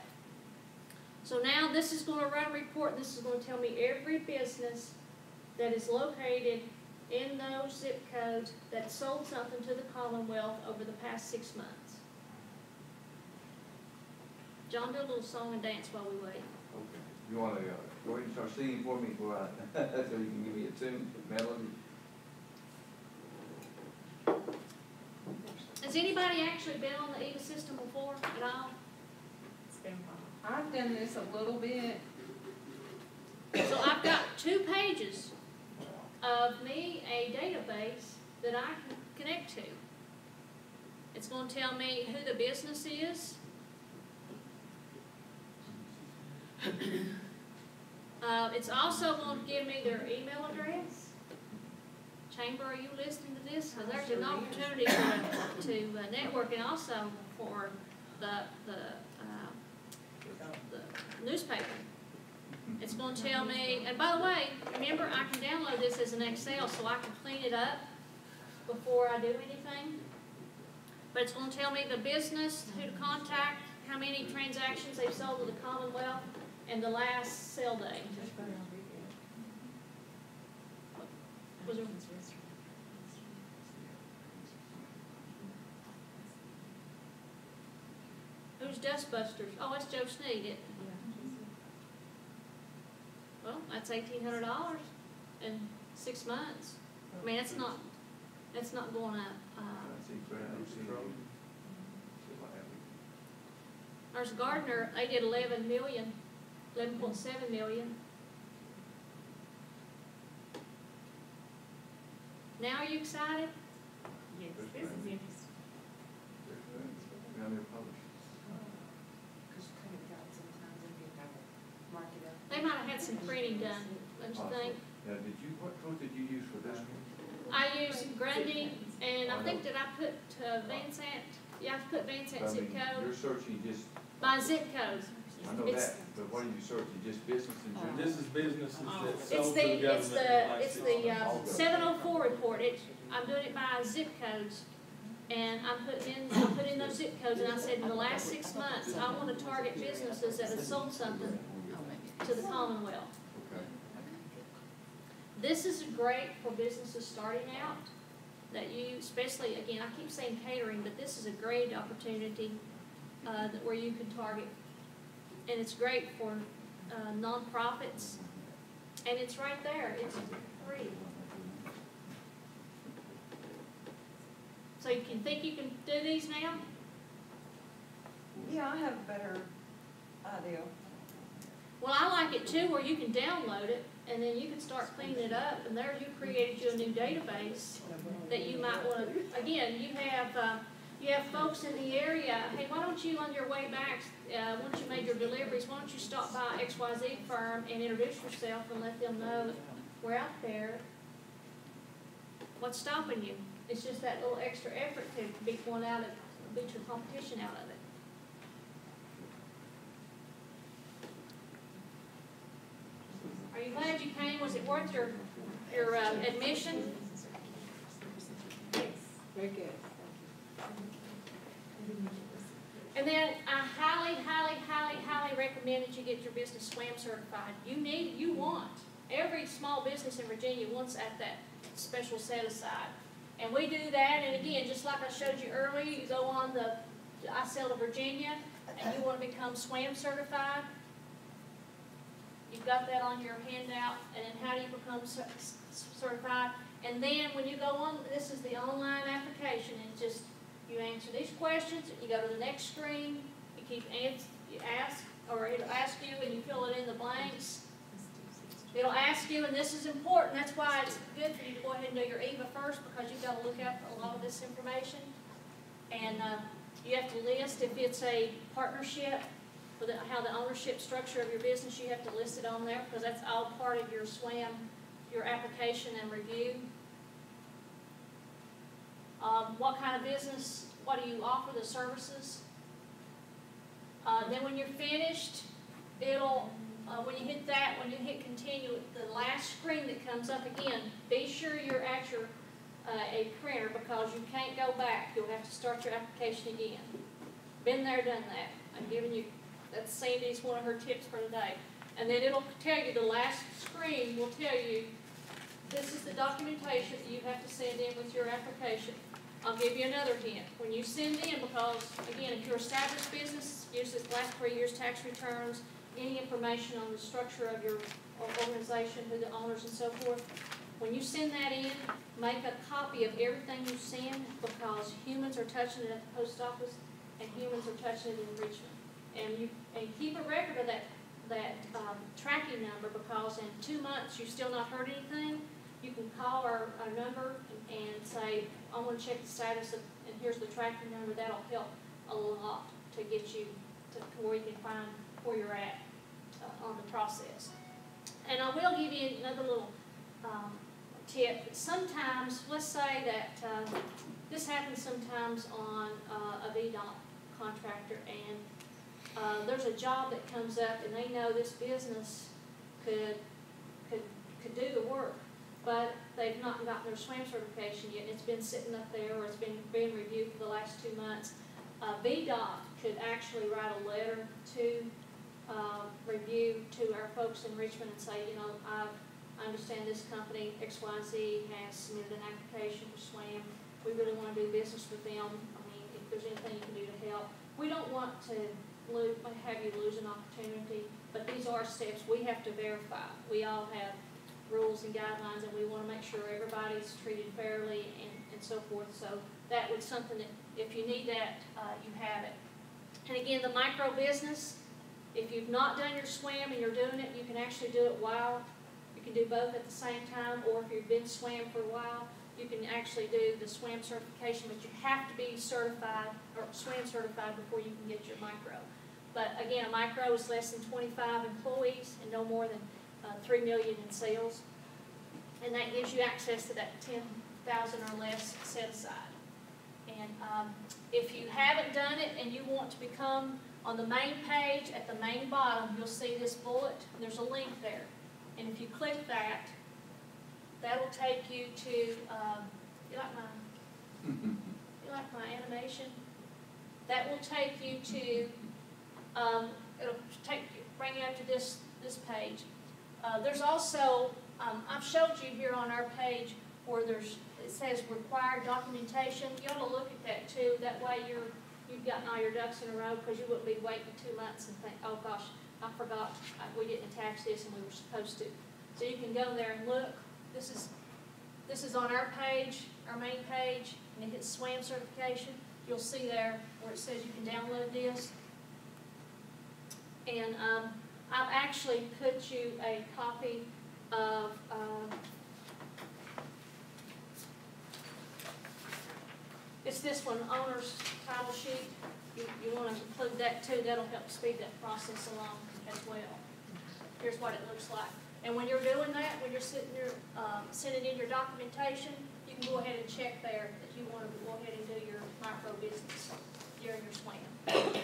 So now this is gonna run a report, this is gonna tell me every business that is located in those zip codes that sold something to the Commonwealth over the past six months. John, do a little song and dance while we wait. Okay. You wanna, uh, go ahead and start singing for me before I, so you can give me a tune, a melody? Has anybody actually been on the eVA system before at all? It's been fun. I've done this a little bit. So I've got two pages of me, a database that I can connect to. It's gonna tell me who the business is. Uh, it's also gonna give me their email address. Chamber, are you listening to this? Cause there's an opportunity to, to uh, network and also for the, the, uh, the newspaper. It's gonna tell me, and by the way, remember, I can download this as an Excel so I can clean it up before I do anything. But it's gonna tell me the business, who to contact, how many transactions they've sold to the Commonwealth, and the last sale day. Was there- Who's Dustbusters? Oh, that's Joe Sneed. Well, that's eighteen hundred dollars in six months. I mean, that's not, that's not going up, uh, I see, Fred, I see. See what happened. There's Gardner, they did eleven million, eleven point seven million. Now are you excited? Yes, this is interesting. There's, uh, Down there published. Cause you couldn't got sometimes if you have it, mark it up. They might have had some printing done, don't you think? Now, did you, what code did you use for this one? I used Grundy, and I think that I put uh, Vansant, yeah, I put Vansant I zip mean, code, You're searching just, by zip code. I know It's- that, but what are you searching, just business in general? This is businesses that It's sell to the, the it's the, it's the, uh, seven oh four report, it, I'm doing it by zip codes. And I'm putting in, I put in those zip codes, and I said, in the last six months, I wanna target businesses that have sold something to the Commonwealth. Okay. This is great for businesses starting out, that you, especially, again, I keep saying catering, but this is a great opportunity, uh, that where you can target. And it's great for, uh, nonprofits, and it's right there, it's free. So you can think you can do these now? Yeah, I have a better idea. Well, I like it too, where you can download it, and then you can start cleaning it up, and there you created you a new database that you might wanna, again, you have, uh, you have folks in the area, hey, why don't you on your way back, uh, once you made your deliveries, why don't you stop by X Y Z firm and introduce yourself and let them know we're out there? What's stopping you? It's just that little extra effort to be going out and beat your competition out of it. Glad you came? Was it worth your, your uh, admission? Very good. And then I highly, highly, highly, highly recommend that you get your business SWAM certified. You need, you want, every small business in Virginia wants at that special set aside. And we do that, and again, just like I showed you earlier, you go on the, I sell to Virginia, and you wanna become SWAM certified. You've got that on your handout, and then how do you become certified? And then when you go on, this is the online application, and just, you answer these questions, you go to the next screen, you keep ans, you ask, or it'll ask you and you fill it in the blanks. It'll ask you, and this is important, that's why it's good for you to go ahead and do your eVA first, because you've gotta look up a lot of this information. And, uh, you have to list if it's a partnership, for the, how the ownership structure of your business, you have to list it on there, because that's all part of your SWAM, your application and review. Um, what kind of business, what do you offer, the services? Uh, then when you're finished, it'll, uh, when you hit that, when you hit continue, the last screen that comes up again, be sure you're at your, uh, a printer, because you can't go back, you'll have to start your application again. Been there, done that, I'm giving you, that's Sandy's, one of her tips for today. And then it'll tell you, the last screen will tell you, this is the documentation that you have to send in with your application. I'll give you another hint. When you send in, because again, if you're established business, use this last three years' tax returns, any information on the structure of your organization, who the owners and so forth. When you send that in, make a copy of everything you send because humans are touching it at the post office and humans are touching it in Richmond. And you, and keep a record of that, that, um, tracking number because in two months you've still not heard anything. You can call our, our number and, say, I wanna check the status of, and here's the tracking number, that'll help a lot to get you to, to where you can find where you're at, uh, on the process. And I will give you another little, um, tip, sometimes, let's say that, uh, this happens sometimes on, uh, a VDOT contractor, and, uh, there's a job that comes up, and they know this business could, could, could do the work, but they've not gotten their SWAM certification yet, it's been sitting up there, or it's been, being reviewed for the last two months. Uh, VDOT could actually write a letter to, uh, review to our folks in Richmond and say, you know, I, understand this company, X, Y, Z, has submitted an application for SWAM. We really wanna do business with them. I mean, if there's anything you can do to help. We don't want to have you lose an opportunity, but these are steps we have to verify. We all have rules and guidelines, and we wanna make sure everybody's treated fairly and, and so forth. So that was something that, if you need that, uh, you have it. And again, the micro business, if you've not done your SWAM and you're doing it, you can actually do it while, you can do both at the same time, or if you've been SWAM for a while, you can actually do the SWAM certification, but you have to be certified, or SWAM certified before you can get your micro. But again, a micro is less than twenty-five employees and no more than, uh, three million in sales. And that gives you access to that ten thousand or less set aside. And, um, if you haven't done it and you want to become, on the main page, at the main bottom, you'll see this bullet, and there's a link there. And if you click that, that'll take you to, um, you like my, you like my animation? That will take you to, um, it'll take, bring you up to this, this page. Uh, there's also, um, I've showed you here on our page where there's, it says required documentation. You ought to look at that too, that way you're, you've gotten all your ducks in a row, because you wouldn't be waiting two months and think, oh gosh, I forgot, uh, we didn't attach this and we were supposed to. So you can go there and look, this is, this is on our page, our main page, and it hits SWAM certification. You'll see there where it says you can download this. And, um, I've actually put you a copy of, um, it's this one, owner's title sheet. You, you wanna include that too, that'll help speed that process along as well. Here's what it looks like. And when you're doing that, when you're sitting there, um, sending in your documentation, you can go ahead and check there that you wanna go ahead and do your micro business. during your SWAM.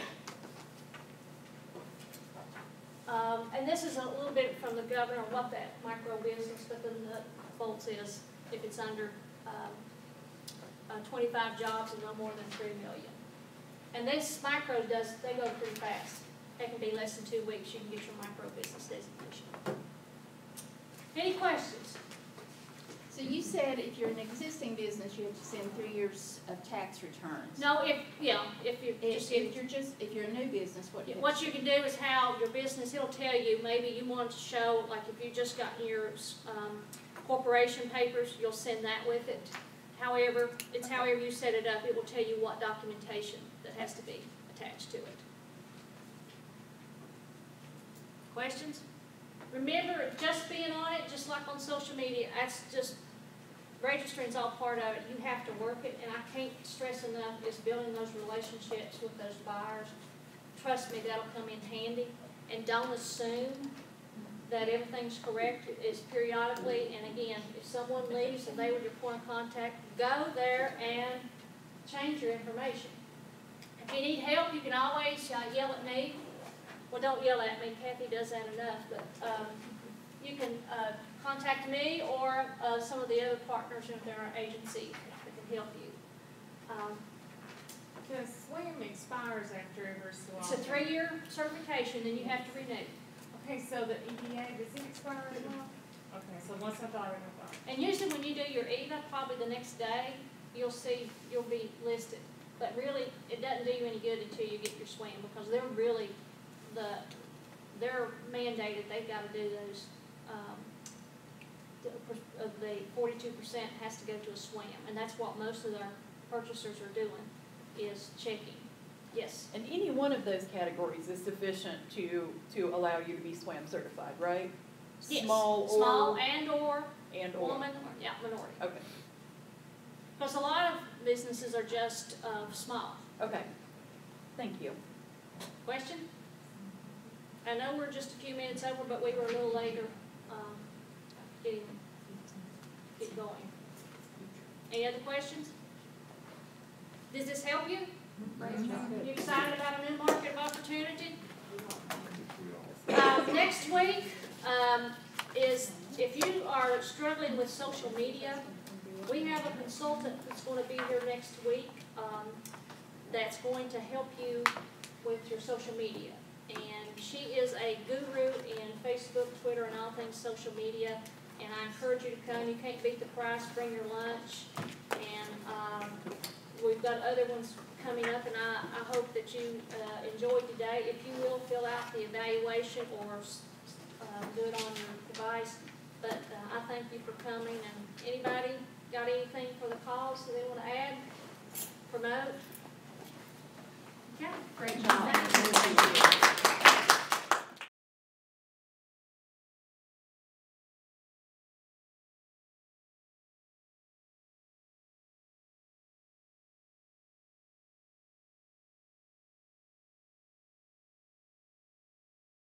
Um, and this is a little bit from the governor, what that micro business, then the bolts is, if it's under, um, uh, twenty-five jobs and no more than three million. And this micro does, they go pretty fast. It can be less than two weeks, you can get your micro business designation. Any questions? So you said if you're an existing business, you have to send three years of tax returns. No, if, yeah, if you If, just, if you're just, if you're a new business, what do you have what to you can do is how your business, it'll tell you, maybe you want to show, like if you just gotten your, um, corporation papers, you'll send that with it. However, it's however you set it up, it will tell you what documentation that has to be attached to it. Questions? Remember, just being on it, just like on social media, that's just, registering's all part of it, you have to work it, and I can't stress enough, is building those relationships with those buyers. Trust me, that'll come in handy, and don't assume that everything's correct, is periodically, and again, if someone leaves and they were your point of contact, go there and change your information. If you need help, you can always uh, yell at me, well, don't yell at me, Kathy does that enough, but, um, you can, uh, contact me or, uh, some of the other partners in our agency that can help you. Um, The SWAM expires after every so it's a three-year certification, and you have to renew. Okay, so the eVA, does it expire as well? Okay, so once I thought I got And usually when you do your eVA, probably the next day, you'll see, you'll be listed. But really, it doesn't do you any good until you get your SWAM, because they're really, the, they're mandated, they've gotta do those, um, of the forty-two percent has to go to a SWAM, and that's what most of our purchasers are doing, is checking. Yes, And any one of those categories is sufficient to, to allow you to be SWAM certified, right? yes. Small or? Small and or and or. woman, yeah, minority. Okay, Because a lot of businesses are just, uh, small. okay. Thank you. Question? I know we're just a few minutes over, but we were a little later, um, getting, get going. Any other questions? Does this help you? You excited about a new market of opportunity? Uh, next week, um, is, if you are struggling with social media, we have a consultant that's gonna be here next week, um, that's going to help you with your social media. And she is a guru in Facebook, Twitter, and all things social media and I encourage you to come. You can't beat the price. Bring your lunch, and um, we've got other ones coming up, and I, I hope that you uh, enjoyed today. If you will, fill out the evaluation or uh, do it on your device. But uh, I thank you for coming. And anybody got anything for the cause that they want to add, promote? Yeah, great job.